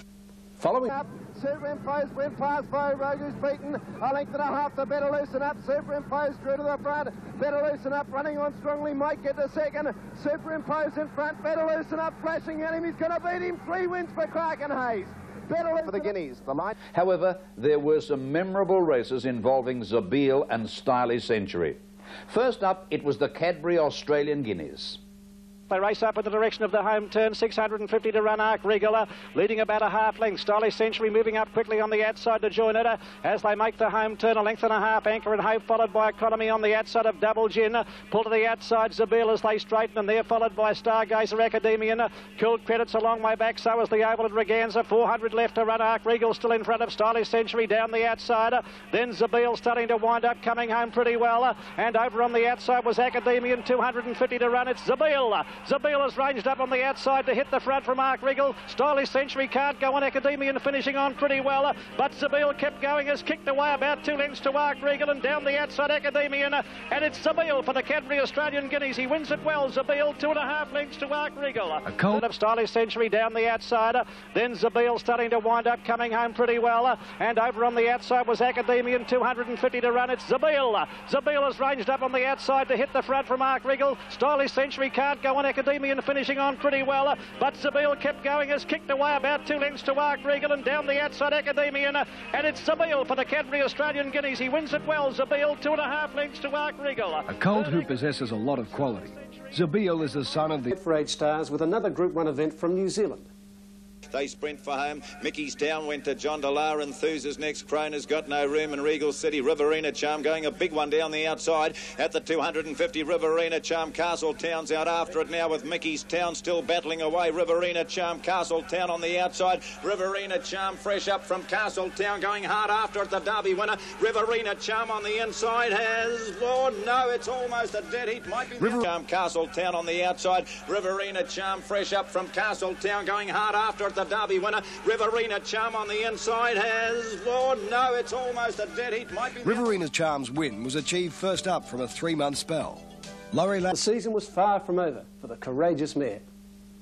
Following. Up. Superimpose went past Vo Rogue, who's beaten. A length and a half to Better Loosen Up. Superimpose drew to the front. Better Loosen Up running on strongly. Might get to second. Superimpose in front. Better Loosen Up flashing at him. He's going to beat him. Three wins for and Hayes. For the Guineas. The light. However, there were some memorable races involving Zabeel and Styly Century. First up, it was the Cadbury Australian Guineas. They race up in the direction of the home turn, 650 to run Arc Regular, leading about a half length. Stylish Century moving up quickly on the outside to join it uh, as they make the home turn, a length and a half. Anchor and Hope followed by Economy on the outside of Double Gin. Pull to the outside, Zabeel as they straighten, and they're followed by Stargazer Academian. Cool credits a long way back, so is the Oval at Reganza. 400 left to run. Arc Regal still in front of Stylish Century down the outside. Then Zabeel starting to wind up, coming home pretty well. And over on the outside was Academian, 250 to run. It's Zabeel Zabeel is ranged up on the outside to hit the front from Ark Regal. Stylish Century can't go on Academian finishing on pretty well, but Zabeel kept going, has kicked away about two lengths to Ark Regal and down the outside Academian, and it's Zabeel for the Cadbury Australian Guineas. He wins it well. Zabeel two and a half lengths to Ark Regal. A colt of Stylish Century down the outside. Then Zabeel starting to wind up, coming home pretty well. And over on the outside was Academian, 250 to run. It's Zabeel. Zabeel is ranged up on the outside to hit the front from Ark Regal. Stylish Century can't go on Academian finishing on pretty well. But Zabeel kept going, has kicked away about two lengths to Ark Regal and down the outside Academian. And it's Zabeel for the Cadbury Australian Guineas. He wins it well. Zabeel, two and a half lengths to Ark Regal. A colt who possesses a lot of quality. Zabeel is the son of the... For age stars with another Group 1 event from New Zealand. They sprint for home. Mickey's down went to John Delar. Enthuses next. Kroner's got no room in Regal City. Riverina Charm going a big one down the outside at the 250. Riverina Charm. Castle Town's out after it now with Mickey's Town still battling away. Riverina Charm. Castle Town on the outside. Riverina Charm fresh up from Castle Town going hard after it. The Derby winner. Riverina Charm on the inside has. Lord no, it's almost a dead heat. Might be River Charm. Castle Town on the outside. Riverina Charm fresh up from Castle Town going hard after it. The Derby winner. Riverina Charm on the inside has. Oh no, it's almost a dead heat. Might be. Riverina Charm's win was achieved first up from a three-month spell. Laurie The season was far from over for the courageous mare.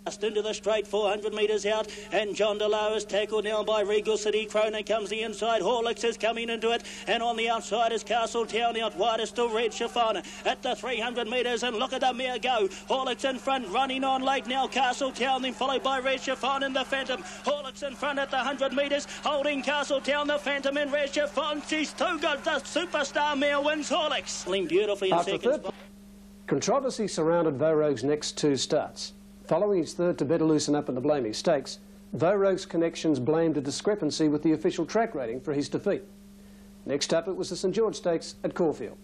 Just into the straight, 400 metres out, and John DeLow is tackled now by Regal City. Cronin comes the inside, Horlicks is coming into it, and on the outside is Castle Town. Out wide is still Red Chiffon at the 300 metres, and look at the mare go. Horlicks in front, running on late now. Castle Town, then followed by Red Chiffon and the Phantom. Horlicks in front at the 100 metres, holding Castle Town, the Phantom and Red Chiffon. She's too good. The superstar mare wins Horlicks. Beautifully in After second third, controversy surrounded Vo Rogue's next two starts. Following his third to better loosen up in the Blamey Stakes, Vo Rogue's connections blamed a discrepancy with the official track rating for his defeat. Next up, it was the St George Stakes at Caulfield.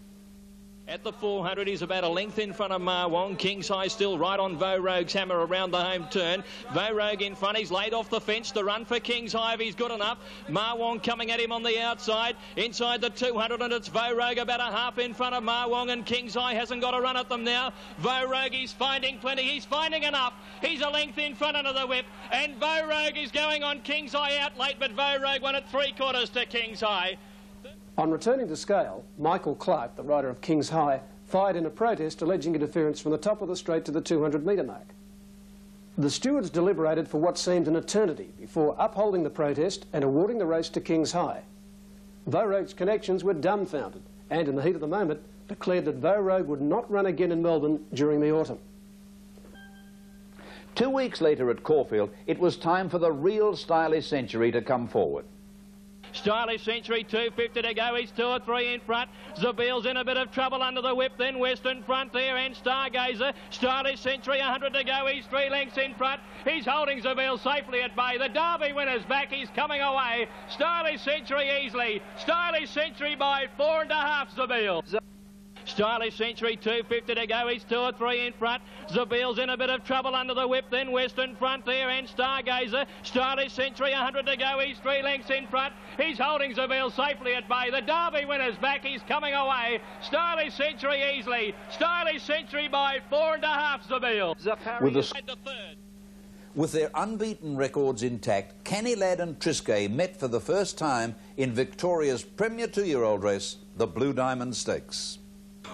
At the 400, he's about a length in front of Ma Wong. King's High still right on Vogue hammer around the home turn. Vogue in front. He's laid off the fence. The run for King's High if he's good enough. Ma Wong coming at him on the outside. Inside the 200, and it's Vogue about a half in front of Ma Wong, and King's High hasn't got a run at them now. Vogue, he's finding plenty. He's finding enough. He's a length in front under the whip, and Vogue is going on King's High out late, but Vogue won at three quarters to King's High. On returning to scale, Michael Clark, the rider of King's High, fired in a protest alleging interference from the top of the straight to the 200 metre mark. The stewards deliberated for what seemed an eternity before upholding the protest and awarding the race to King's High. Vo Rogue's connections were dumbfounded and, in the heat of the moment, declared that Vo Rogue would not run again in Melbourne during the autumn. Two weeks later at Caulfield, it was time for the real stylish century to come forward. Stylish Century, 250 to go. He's two or three in front. Zabeel's in a bit of trouble under the whip. Then Western Frontier and Stargazer. Stylish Century, 100 to go. He's three lengths in front. He's holding Zabeel safely at bay. The Derby winner's back. He's coming away. Stylish Century easily. Stylish Century by four and a half, Zabeel. Stylish Century, 250 to go. He's two or three in front. Zabeel's in a bit of trouble under the whip. Then Western Frontier and Stargazer. Stylish Century, 100 to go. He's three lengths in front. He's holding Zabeel safely at bay. The Derby winner's back. He's coming away. Stylish Century easily. Stylish Century by four and a half, Zabeel. With the... With their unbeaten records intact, Canny Lad and Triscay met for the first time in Victoria's premier two-year-old race, the Blue Diamond Stakes.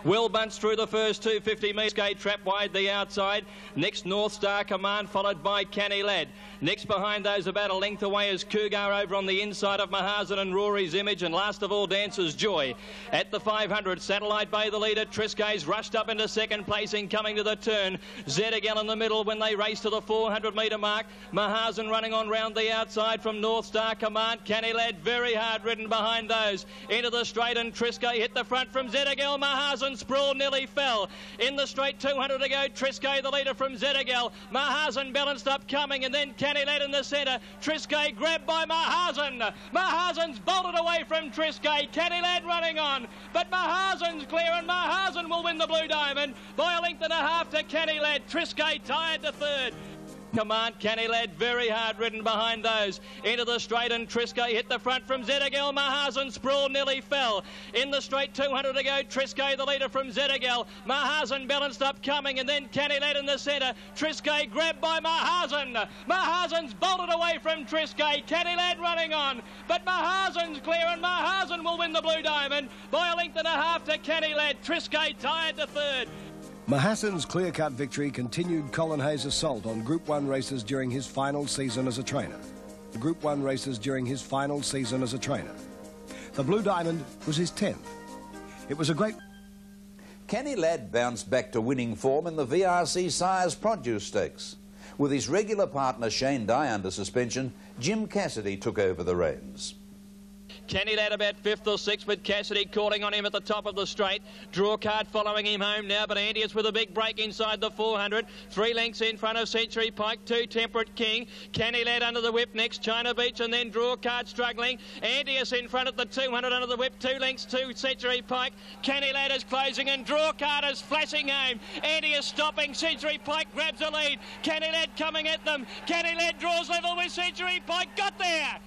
Will Bunce through the first 250 metres. Skate trap wide the outside. Next North Star Command followed by Canny Lad. Next behind those about a length away is Cougar over on the inside of Mahazen and Rory's image. And last of all Dancer's Joy. At the 500 Satellite Bay the leader. Triscay's rushed up into second placing coming to the turn. Zedigal in the middle when they race to the 400 metre mark. Mahazen running on round the outside from North Star Command. Canny Lad very hard ridden behind those. Into the straight and Triscay hit the front from Zedigal. Mahazen Sprawl nearly fell. In the straight 200 to go. Triscay the leader from Zedigal. Mahazen balanced up coming and then Canny Lad in the centre. Triscay grabbed by Mahazen. Mahazen's bolted away from Triscay. Canny Lad running on. But Mahazen's clear and Mahazen will win the Blue Diamond by a length and a half to Canny Lad. Triscay tied to third. Command. Canny Lad very hard ridden behind those. Into the straight and Triscay hit the front from Zettergel. Mahazen Sprawl nearly fell. In the straight 200 to go. Triscay the leader from Zettergel. Mahazen balanced up coming and then Canny Lad in the centre. Triscay grabbed by Mahazen. Mahazen's bolted away from Triscay. Canny Lad running on. But Mahazen's clear and Mahazen will win the Blue Diamond by a length and a half to Canny Lad. Triscay tied to third. Mahasen's clear-cut victory continued Colin Hayes' assault on Group 1 races during his final season as a trainer. Group 1 races during his final season as a trainer. The Blue Diamond was his 10th. It was a great... Canny Lad bounced back to winning form in the VRC Sires Produce Stakes. With his regular partner Shane Dye under suspension, Jim Cassidy took over the reins. Canny Lad about fifth or sixth with Cassidy calling on him at the top of the straight. Draw card following him home now, but Andius with a big break inside the 400. Three lengths in front of Century Pike, two Temperate King. Canny Lad under the whip next, China Beach, and then Draw card struggling. Andius in front at the 200 under the whip, two lengths to Century Pike. Canny Lad is closing and Draw card is flashing home. Andius stopping, Century Pike grabs a lead. Canny Lad coming at them. Canny Lad draws level with Century Pike, got there!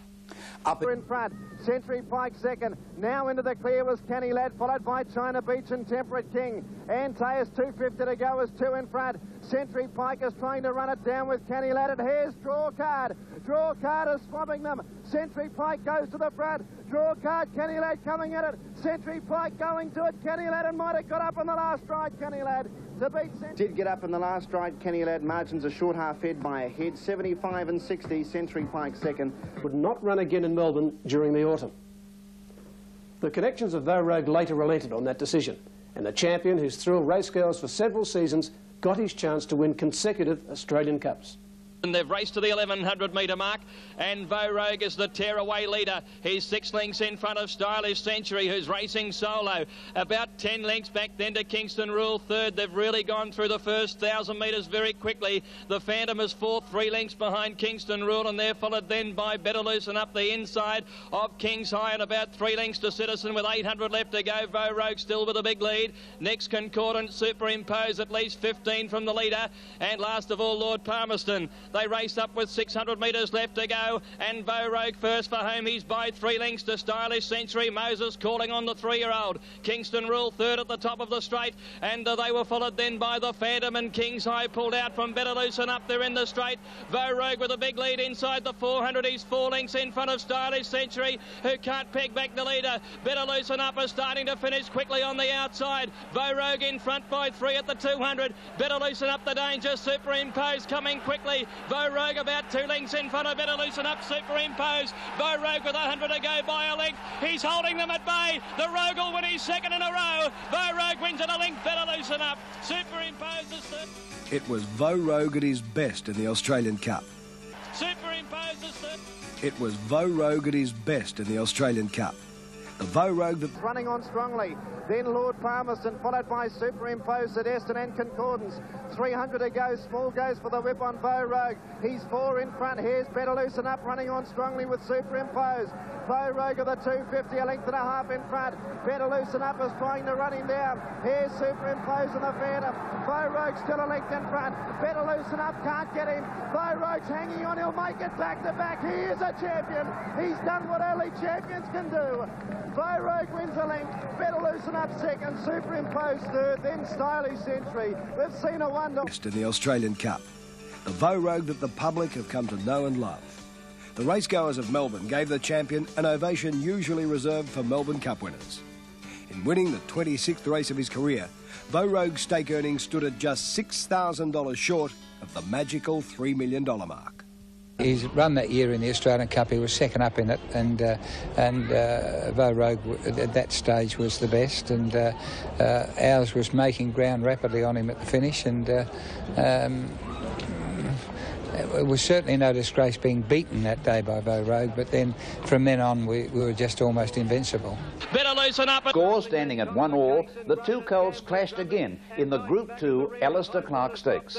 Up in front. Century Pike second. Now into the clear was Canny Lad, followed by China Beach and Temperate King. Antaeus 250 to go as two in front. Century Pike is trying to run it down with Canny Lad. And here's Draw Card. Draw Card is swamping them. Century Pike goes to the front. Draw Card, Canny Lad coming at it. Century Pike going to it. Canny Lad and might have got up in the last stride, Canny Lad. To beat Did get up in the last stride, Canny Lad. Margins a short half head by a head. 75 and 60, Century Pike second. Would not run again in Melbourne during the autumn. The connections of Vo Rogue later relented on that decision, and the champion, who's thrilled race girls for several seasons, got his chance to win consecutive Australian Cups. And they've raced to the 1100 metre mark, and Vo Rogue is the tearaway leader. He's six lengths in front of Stylish Century, who's racing solo. About 10 lengths back then to Kingston Rule third. They've really gone through the first 1,000 metres very quickly. The Phantom is fourth, three lengths behind Kingston Rule, and they're followed then by Better Loosen up the inside of King's High, and about three lengths to Citizen with 800 left to go. Vo Rogue still with a big lead. Next, Concordant Superimpose, at least 15 from the leader. And last of all, Lord Palmerston. They race up with 600 metres left to go. And Vo Rogue first for home. He's by three lengths to Stylish Century. Moses calling on the three-year-old. Kingston Rule third at the top of the straight. And uh, they were followed then by the Phantom and King's High pulled out from Better Loosen up there in the straight. Vo Rogue with a big lead inside the 400. He's four lengths in front of Stylish Century, who can't peg back the leader. Better Loosen up is starting to finish quickly on the outside. Vo Rogue in front by three at the 200. Better Loosen up the danger. Superimpose coming quickly. Vo Rogue about two lengths in front of Better Loosen up, superimpose. Vo Rogue with 100 to go by a length. He's holding them at bay. The Rogue will win his second in a row. Vo Rogue wins at a length, Better Loosen up. Superimpose third. It was Vo Rogue at his best in the Australian Cup. Superimpose third. It was Vo Rogue at his best in the Australian Cup. The Vo Rogue that... Running on strongly. Then Lord Palmerston, followed by Superimpose, Sydeston and Concordance. 300 to go. Small goes for the whip on Vo Rogue. He's four in front. Here's Better Loosen up, running on strongly with Superimpose. Vo Rogue of the 250, a length and a half in front. Better Loosen up is trying to run him down. Here's Superimpose and the Phantom. Rogue still a length in front. Better Loosen up, can't get him. Vo Rogue's hanging on. He'll make it back to back. He is a champion. He's done what only champions can do. Vo Rogue wins a length. Better Loosen up second. Superimpose third. Then Stylish Century. We've seen a wonder. in the Australian Cup. The Vo Rogue that the public have come to know and love. The racegoers of Melbourne gave the champion an ovation usually reserved for Melbourne Cup winners. In winning the 26th race of his career, Vo Rogue's stake earnings stood at just $6,000 short of the magical $3 million mark. He's run that year in the Australian Cup. He was second up in it, and uh, and uh, Vo Rogue at that stage was the best, and uh, uh, ours was making ground rapidly on him at the finish, and. Uh, um, it was certainly no disgrace being beaten that day by Vo Rogue, but then from then on we, we were just almost invincible. Better loosen up. Score standing at one all, the two colts clashed again in the Group 2 Alister Clark Stakes.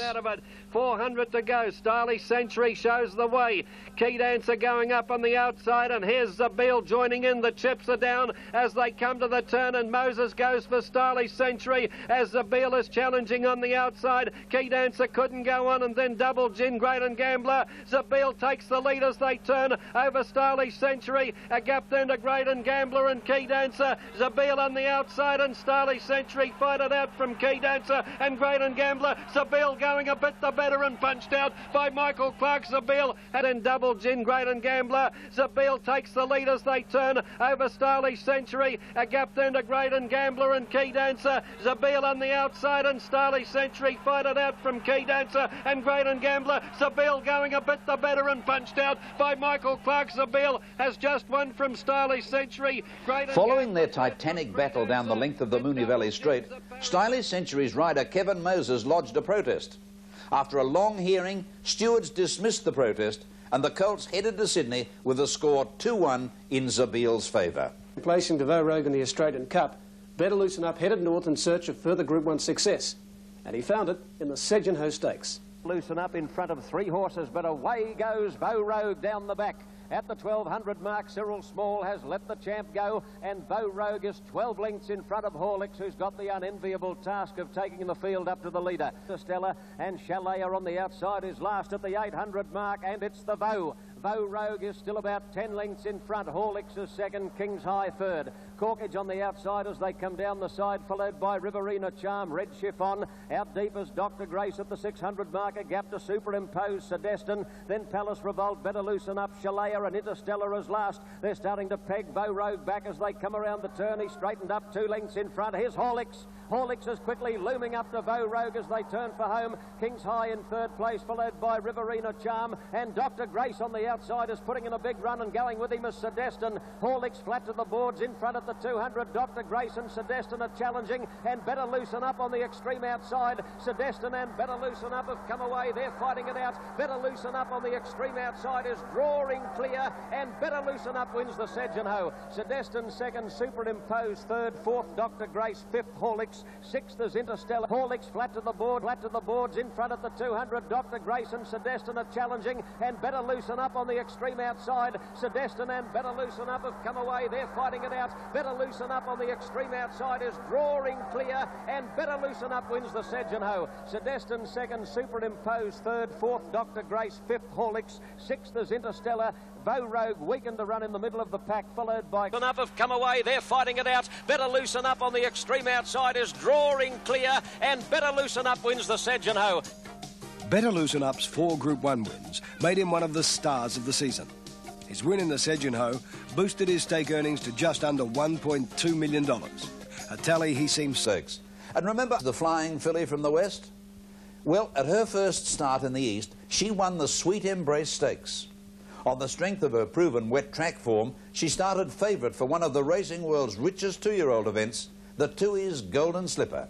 Out of it. 400 to go. Stylish Century shows the way. Key Dancer going up on the outside, and here's Zabeel joining in. The chips are down as they come to the turn, and Moses goes for Stylish Century as Zabeel is challenging on the outside. Key Dancer couldn't go on, and then Double Gin Great and Gambler. Zabeel takes the lead as they turn over Stylish Century. A gap then to Great and Gambler and Key Dancer. Zabeel on the outside and Stylish Century fight it out from Key Dancer and Great and Gambler. Zabeel going a bit the better and punched out by Michael Clark. Zabeel had in doubles in Great and Gambler. Zabeel takes the lead as they turn over Stylish Century. A gap then to Great and Gambler and Key Dancer. Zabeel on the outside and Stylish Century fight it out from Key Dancer and Great and Gambler. Zabeel going a bit the better and punched out by Michael Clark. Zabeel has just won from Stylish Century. Great Following their titanic battle down the length of the Moonee Valley Straight, Stylish Century's rider Kevin Moses lodged a protest. After a long hearing, stewards dismissed the protest and the Colts headed to Sydney with a score 2-1 in Zabeel's favour. Placing DeVoe Rogue in the Australian Cup, Better Loosen Up headed north in search of further Group 1 success, and he found it in the Sedgenhoe Stakes. Loosen up in front of three horses, but away goes Vo Rogue down the back. At the 1200 mark, Cyril Small has let the champ go, and Vo Rogue is 12 lengths in front of Horlicks, who's got the unenviable task of taking the field up to the leader. Stella and Chalet are on the outside, is last at the 800 mark, and it's the Bow. Vo Rogue is still about 10 lengths in front. Horlicks is second, King's High third. Corkage on the outside as they come down the side, followed by Riverina Charm, Red Chiffon. Out deep is Dr. Grace at the 600 marker, gap to superimpose Sydeston. Then Palace Revolt, better loosen up. Shalaya and Interstellar as last. They're starting to peg Vo Rogue back as they come around the turn. He straightened up two lengths in front. Here's Horlicks. Horlicks is quickly looming up to Vo Rogue as they turn for home. King's High in third place, followed by Riverina Charm. And Dr. Grace on the outside is putting in a big run and going with him is Sydeston. Horlicks flat to the boards in front of the 200. Dr. Grace and Sydeston are challenging and better loosen up on the extreme outside. Sydeston and better loosen up have come away. They're fighting it out. Better loosen up on the extreme outside is drawing clear and better loosen up wins the Sedgenhoe. Sydeston second, superimposed third, fourth Dr. Grace, fifth Horlicks. Sixth is Interstellar. Horlicks flat to the board, flat to the boards in front of the 200. Dr. Grayson, Sydeston are challenging and better loosen up on the extreme outside. Sydeston and better loosen up have come away. They're fighting it out. Better loosen up on the extreme outside is drawing clear and better loosen up wins the Sedgenhoe. Sydeston second, superimposed third, fourth Dr. Grace, fifth Horlicks, sixth is Interstellar. Vo Rogue weakened to run in the middle of the pack, followed by... Enough have come away, they're fighting it out. Better Loosen Up on the extreme outside is drawing clear, and Better Loosen Up wins the Sedgenhoe. Better Loosen Up's four Group 1 wins made him one of the stars of the season. His win in the Sedgenhoe boosted his stake earnings to just under $1.2 million, a tally he seems... Six. And remember the flying filly from the west? Well, at her first start in the east, she won the Sweet Embrace Stakes. On the strength of her proven wet track form, she started favourite for one of the racing world's richest two-year-old events, the Tooheys Golden Slipper.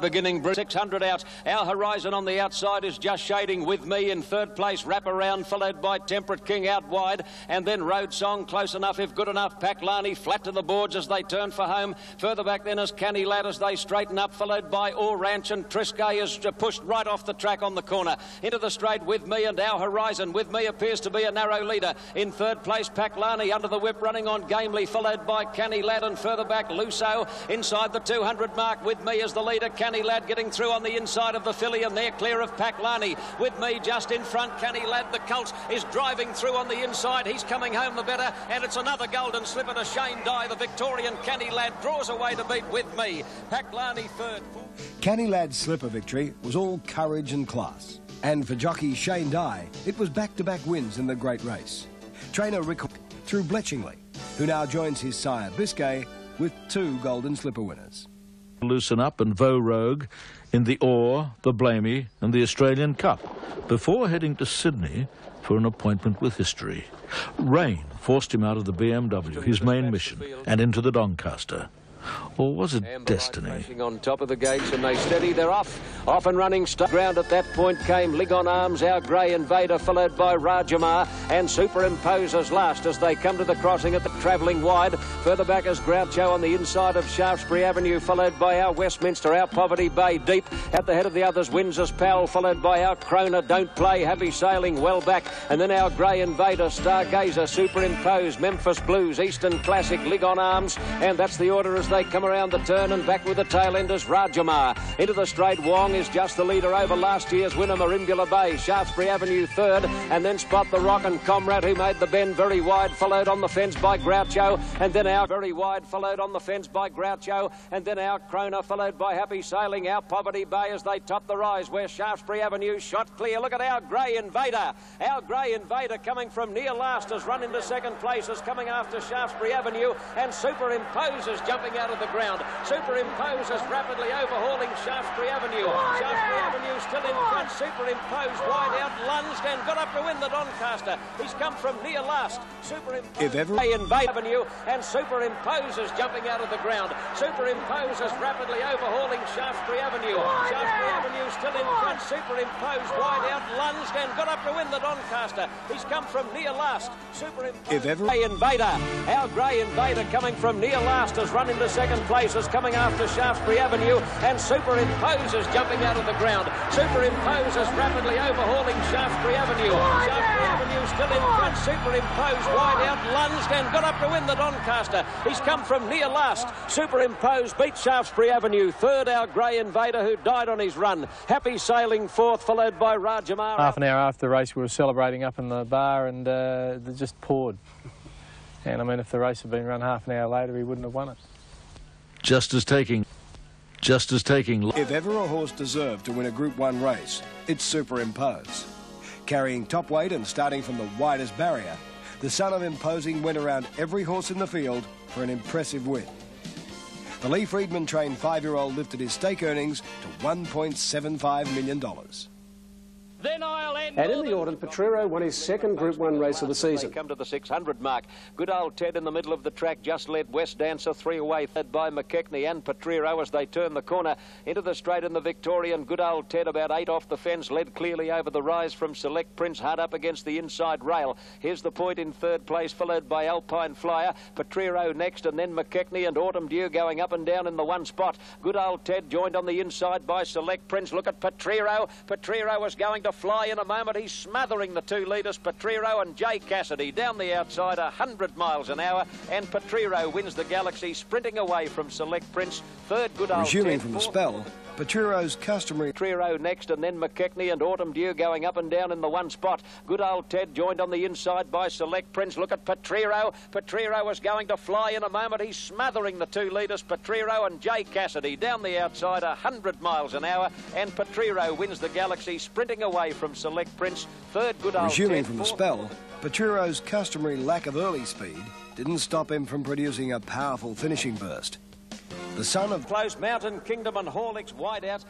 Beginning 600 out. Our horizon on the outside is just shading with me in third place. Wrap around, followed by Temperate King out wide. And then Road Song close enough, if good enough. Paklani flat to the boards as they turn for home. Further back then is Canny Lad as they straighten up, followed by All Ranch. And Triscay is pushed right off the track on the corner. Into the straight with me and our horizon. With me appears to be a narrow leader. In third place, Paklani under the whip running on Gamely, followed by Canny Lad. And further back, Luso inside the 200 mark with me as the leader. Canny Lad getting through on the inside of the filly, and they're clear of Paklani. With me just in front, Canny Lad, the colt, is driving through on the inside. He's coming home the better, and it's another golden slipper to Shane Dye. The Victorian Canny Lad draws away to beat with me. Paklani third. Canny Lad's slipper victory was all courage and class. And for jockey Shane Dye, it was back-to-back wins in the great race. Trainer Rick through Bletchingley, who now joins his sire Biscay with two golden slipper winners. Loosen Up and Vo Rogue in the Orr, the Blamey and the Australian Cup before heading to Sydney for an appointment with history. Rain forced him out of the BMW, his main mission, and into the Doncaster. Or was it destiny? On top of the gates and they steady, they're off. Off and running ground at that point came Lygon Arms, our grey invader, followed by Rajamar and Superimposers last as they come to the crossing at the travelling wide. Further back is Groucho on the inside of Shaftesbury Avenue, followed by our Westminster, our Poverty Bay deep. At the head of the others, Windsor's Powell, followed by our Krona, Don't Play, Happy Sailing, well back. And then our grey invader, Stargazer, Superimposed, Memphis Blues, Eastern Classic, Lygon Arms. And that's the order as they come around the turn and back with the tail end Rajamar. Into the straight, Wong is just the leader over last year's winner, Merimbula Bay. Shaftesbury Avenue third, and then Spot the Rock and Comrade, who made the bend very wide, followed on the fence by Groucho, and then out very wide, followed on the fence by Groucho, and then out Krona, followed by Happy Sailing, out Poverty Bay as they top the rise, where Shaftesbury Avenue shot clear. Look at our Grey Invader. Our Grey Invader coming from near last has run into second place, is coming after Shaftesbury Avenue, and Superimposes jumping out of the ground. Superimposes rapidly overhauling Shaftesbury Avenue. Shaftesbury Avenue still in front. Superimpose wide out, lunged and got up to win the Doncaster. He's come from near last. Superimpose If ever- Invade Avenue and Superimposes jumping out of the ground. Superimposes rapidly overhauling Shaftesbury Avenue. Shaftesbury Avenue still in front. Superimpose wide out, lunged and got up to win the Doncaster. He's come from near last. Superimpose If ever- Grey Invader. Our Grey Invader coming from near last has run into second place, is coming after Shaftesbury Avenue, and Superimposes jumping out of the ground. Superimposes rapidly overhauling Shaftesbury Avenue. Shaftesbury Avenue still in front. Superimpose wide out, lunged and got up to win the Doncaster. He's come from near last. Superimpose beat Shaftesbury Avenue. Third, our Grey Invader who died on his run. Happy sailing fourth, followed by Rajamar. Half an hour after the race, we were celebrating up in the bar and uh, it just poured. And I mean, if the race had been run half an hour later, he wouldn't have won it. Just as taking, just as taking. If ever a horse deserved to win a Group 1 race, it's Superimpose. Carrying top weight and starting from the widest barrier, the son of imposing went around every horse in the field for an impressive win. The Lee Freedman trained five-year-old lifted his stake earnings to $1.75 million. End And in the autumn, Petrero won his second Group 1 race of the They season. come to the 600 mark. Good old Ted in the middle of the track just led West Dancer three away, led by McKechnie and Petrero as they turn the corner into the straight in the Victorian. Good old Ted about eight off the fence, led clearly over the rise from Select Prince, hard up against the inside rail. Here's the point in third place, followed by Alpine Flyer, Petrero next, and then McKechnie and Autumn Dew going up and down in the one spot. Good old Ted joined on the inside by Select Prince. Look at Petrero. Petrero is going to fly in a moment. He's smothering the two leaders, Petrero and Jay Cassidy, down the outside, 100 miles an hour, and Petrero wins the Galaxy, sprinting away from Select Prince. Third, good old Resuming from the spell, Peturo's customary... Petrero next, and then McKechnie and Autumn Dew going up and down in the one spot. Good old Ted joined on the inside by Select Prince. Look at Petrero. Petrero is going to fly in a moment. He's smothering the two leaders, Petrero and Jay Cassidy, down the outside, 100 miles an hour, and Petrero wins the Galaxy, sprinting away from Select Prince. Third, good old Resuming Ted. from the spell, Peturo's customary lack of early speed didn't stop him from producing a powerful finishing burst. The son of Close Mountain Kingdom and Horlicks wide out.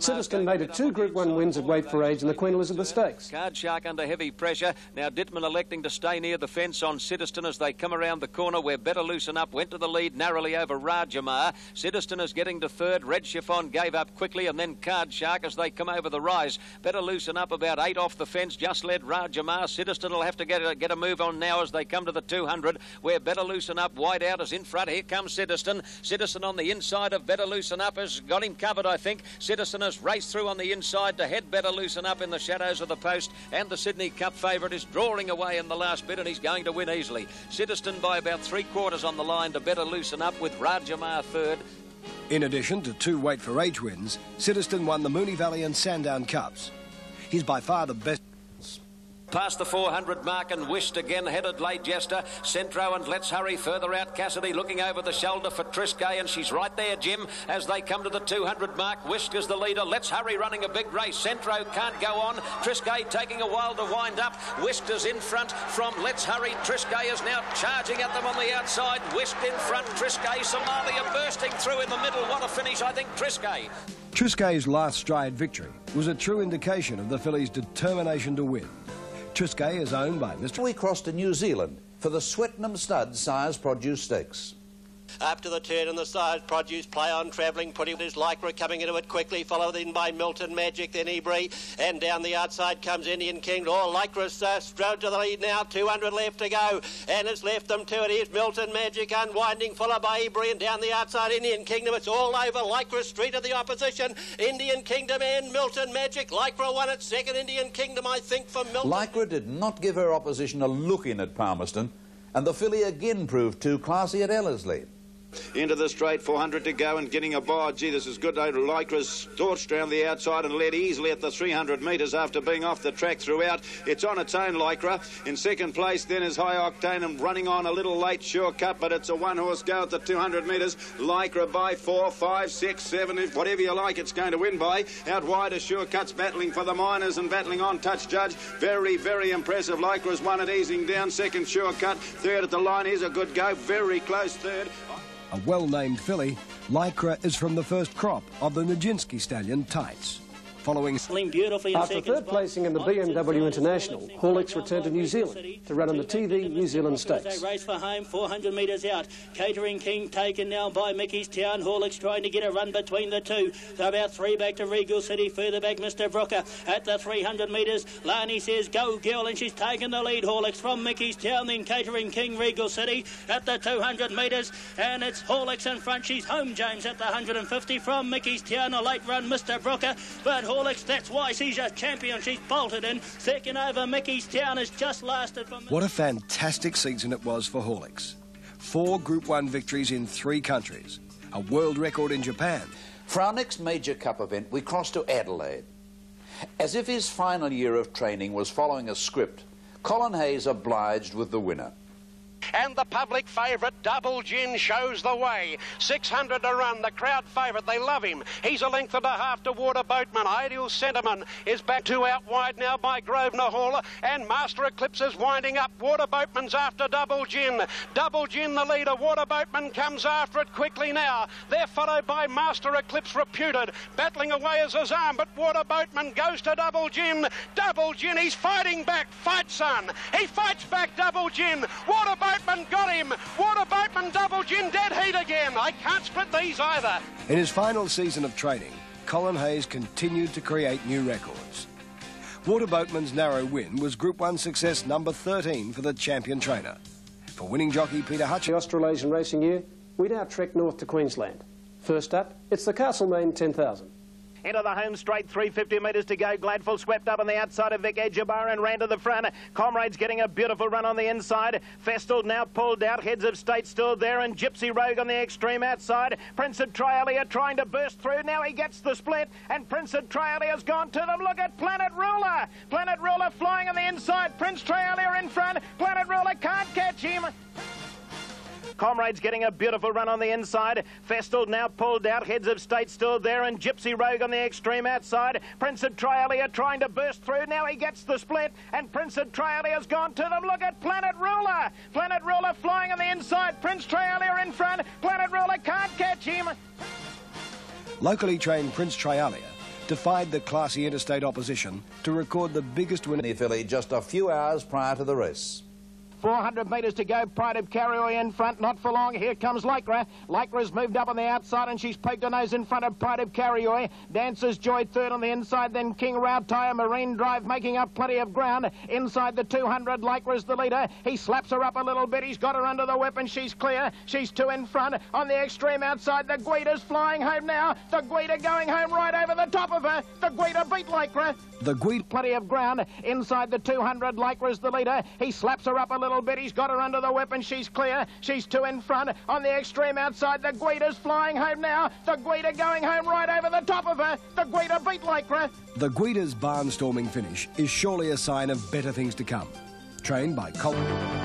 Citizen made it two Group 1 wins at Weight for Age in the Queen Elizabeth Stakes. Card Shark under heavy pressure. Now Dittman electing to stay near the fence on Citizen as they come around the corner where Better Loosen Up went to the lead narrowly over Rajamar. Citizen is getting to third. Red Chiffon gave up quickly and then Card Shark as they come over the rise. Better Loosen Up about eight off the fence. Just led Rajamar. Citizen will have to get a, get a move on now as they come to the 200 where Better Loosen Up wide out is in front. Here comes Citizen. Citizen on the inside of Better Loosen Up has got him covered, I think. Citizen has raced through on the inside to head Better Loosen Up in the shadows of the post. And the Sydney Cup favourite is drawing away in the last bit and he's going to win easily. Citizen by about three quarters on the line to Better Loosen Up with Rajamar third. In addition to two weight for age wins, Citizen won the Moonee Valley and Sandown Cups. He's by far the best. Past the 400 mark and wished again, headed late Jester. Centro and Let's Hurry further out. Cassidy looking over the shoulder for Triscay and she's right there, Jim, as they come to the 200 mark. Whisk is the leader. Let's Hurry running a big race. Centro can't go on. Triscay taking a while to wind up. Whisk is in front from Let's Hurry. Triscay is now charging at them on the outside. Whisk in front. Triscay, Somalia bursting through in the middle. What a finish, I think, Triscay. Triscay's last stride victory was a true indication of the filly's determination to win. Triscay is owned by Mr. We cross to New Zealand for the Swettenham Stud Sires Produce Stakes. Up to the turn and the side, produce play on travelling, putting his Lycra coming into it quickly, followed in by Milton Magic, then Ebri, and down the outside comes Indian King. Oh, Lycra's uh, strode to the lead now, 200 left to go, and it's left them to it. Here's Milton Magic unwinding, followed by Ebri, and down the outside Indian Kingdom. It's all over Lycra Street of the opposition. Indian Kingdom and Milton Magic. Lycra won it, second Indian Kingdom, I think, for Milton. Lycra did not give her opposition a look in at Palmerston, and the filly again proved too classy at Ellerslie. Into the straight, 400 to go and getting a bar. Gee, this is good. Lycra's torched around the outside and led easily at the 300 metres after being off the track throughout. It's on its own, Lycra. In second place then is High Octane and running on a little late, sure cut, but it's a one-horse go at the 200 metres. Lycra by four, five, six, seven, whatever you like, it's going to win by. Out wide Sure Cuts battling for the Miners and battling on Touch Judge. Very, very impressive. Lycra's won it easing down. Second, Sure Cut. Third at the line. is a good go. Very close third. A well-named filly, Lycra is from the first crop of the Nijinsky stallion Tights. Following beautifully After third placing in the BMW International, Horlicks returned to New Zealand to run in the TV New Zealand Stakes. Race for home, 400 metres out. Catering King taken now by Mickey's Town. Horlicks trying to get a run between the two. So about three back to Regal City. Further back, Mr. Brooker at the 300 metres. Lani says, go girl, and she's taken the lead. Horlicks from Mickey's Town, then Catering King, Regal City at the 200 metres. And it's Horlicks in front. She's home, James, at the 150 from Mickey's Town. A late run, Mr. Brooker. But Horlicks, that's why she's a champion. She's bolted in. Second over Mickey's Town has just lasted from... What a fantastic season it was for Horlicks. Four Group 1 victories in three countries. A world record in Japan. For our next major cup event, we cross to Adelaide. As if his final year of training was following a script, Colin Hayes obliged with the winner. And the public favourite, Double Gin, shows the way. 600 to run, the crowd favourite, they love him. He's a length and a half to Water Boatman. Ideal Sentiment is back two out wide now by Grosvenor Hall. And Master Eclipse is winding up. Water Boatman's after Double Gin. Double Gin the leader. Water Boatman comes after it quickly now. They're followed by Master Eclipse reputed. Battling away as his arm, but Water Boatman goes to Double Gin. Double Gin, he's fighting back. Fight, son. He fights back Double Gin. Water Boatman got him. Water Boatman Double Gin dead heat again. I can't split these either. In his final season of training, Colin Hayes continued to create new records. Water Boatman's narrow win was Group 1 success number 13 for the champion trainer. For winning jockey Peter Hutch, The Australasian racing year, we now trek north to Queensland. First up, it's the Castlemaine 10,000. Into the home straight, 350 metres to go. Gladful swept up on the outside of Vic Edgebar and ran to the front. Comrades getting a beautiful run on the inside. Festal now pulled out. Heads of State still there. And Gypsy Rogue on the extreme outside. Prince of Trialia trying to burst through. Now he gets the split. And Prince of Trialia's gone to them. Look at Planet Ruler. Planet Ruler flying on the inside. Prince Trialia in front. Planet Ruler can't catch him. Comrades getting a beautiful run on the inside. Festal now pulled out. Heads of State still there. And Gypsy Rogue on the extreme outside. Prince of Trialia trying to burst through. Now he gets the split. And Prince of Trialia's gone to them. Look at Planet Ruler. Planet Ruler flying on the inside. Prince Trialia in front. Planet Ruler can't catch him. locally trained Prince Trialia defied the classy interstate opposition to record the biggest win. In the filly just a few hours prior to the race. 400 metres to go. Pride of Carrier in front. Not for long. Here comes Lycra. Lycra's moved up on the outside and she's poked her nose in front of Pride of Carrier. Dancer's Joy third on the inside. Then King Routire, Marine Drive making up plenty of ground. Inside the 200, Lycra's the leader. He slaps her up a little bit. He's got her under the whip and she's clear. She's two in front. On the extreme outside, the Guida's flying home now. The Guida going home right over the top of her. The Guida beat Lycra. The Guida. Plenty of ground. Inside the 200, Lycra's the leader. He slaps her up a little bit. He's got her under the whip and she's clear. She's two in front. On the extreme outside, the Guida's flying home now. The Guida going home right over the top of her. The Guida beat Lycra. The Guida's barnstorming finish is surely a sign of better things to come. Trained by Colin.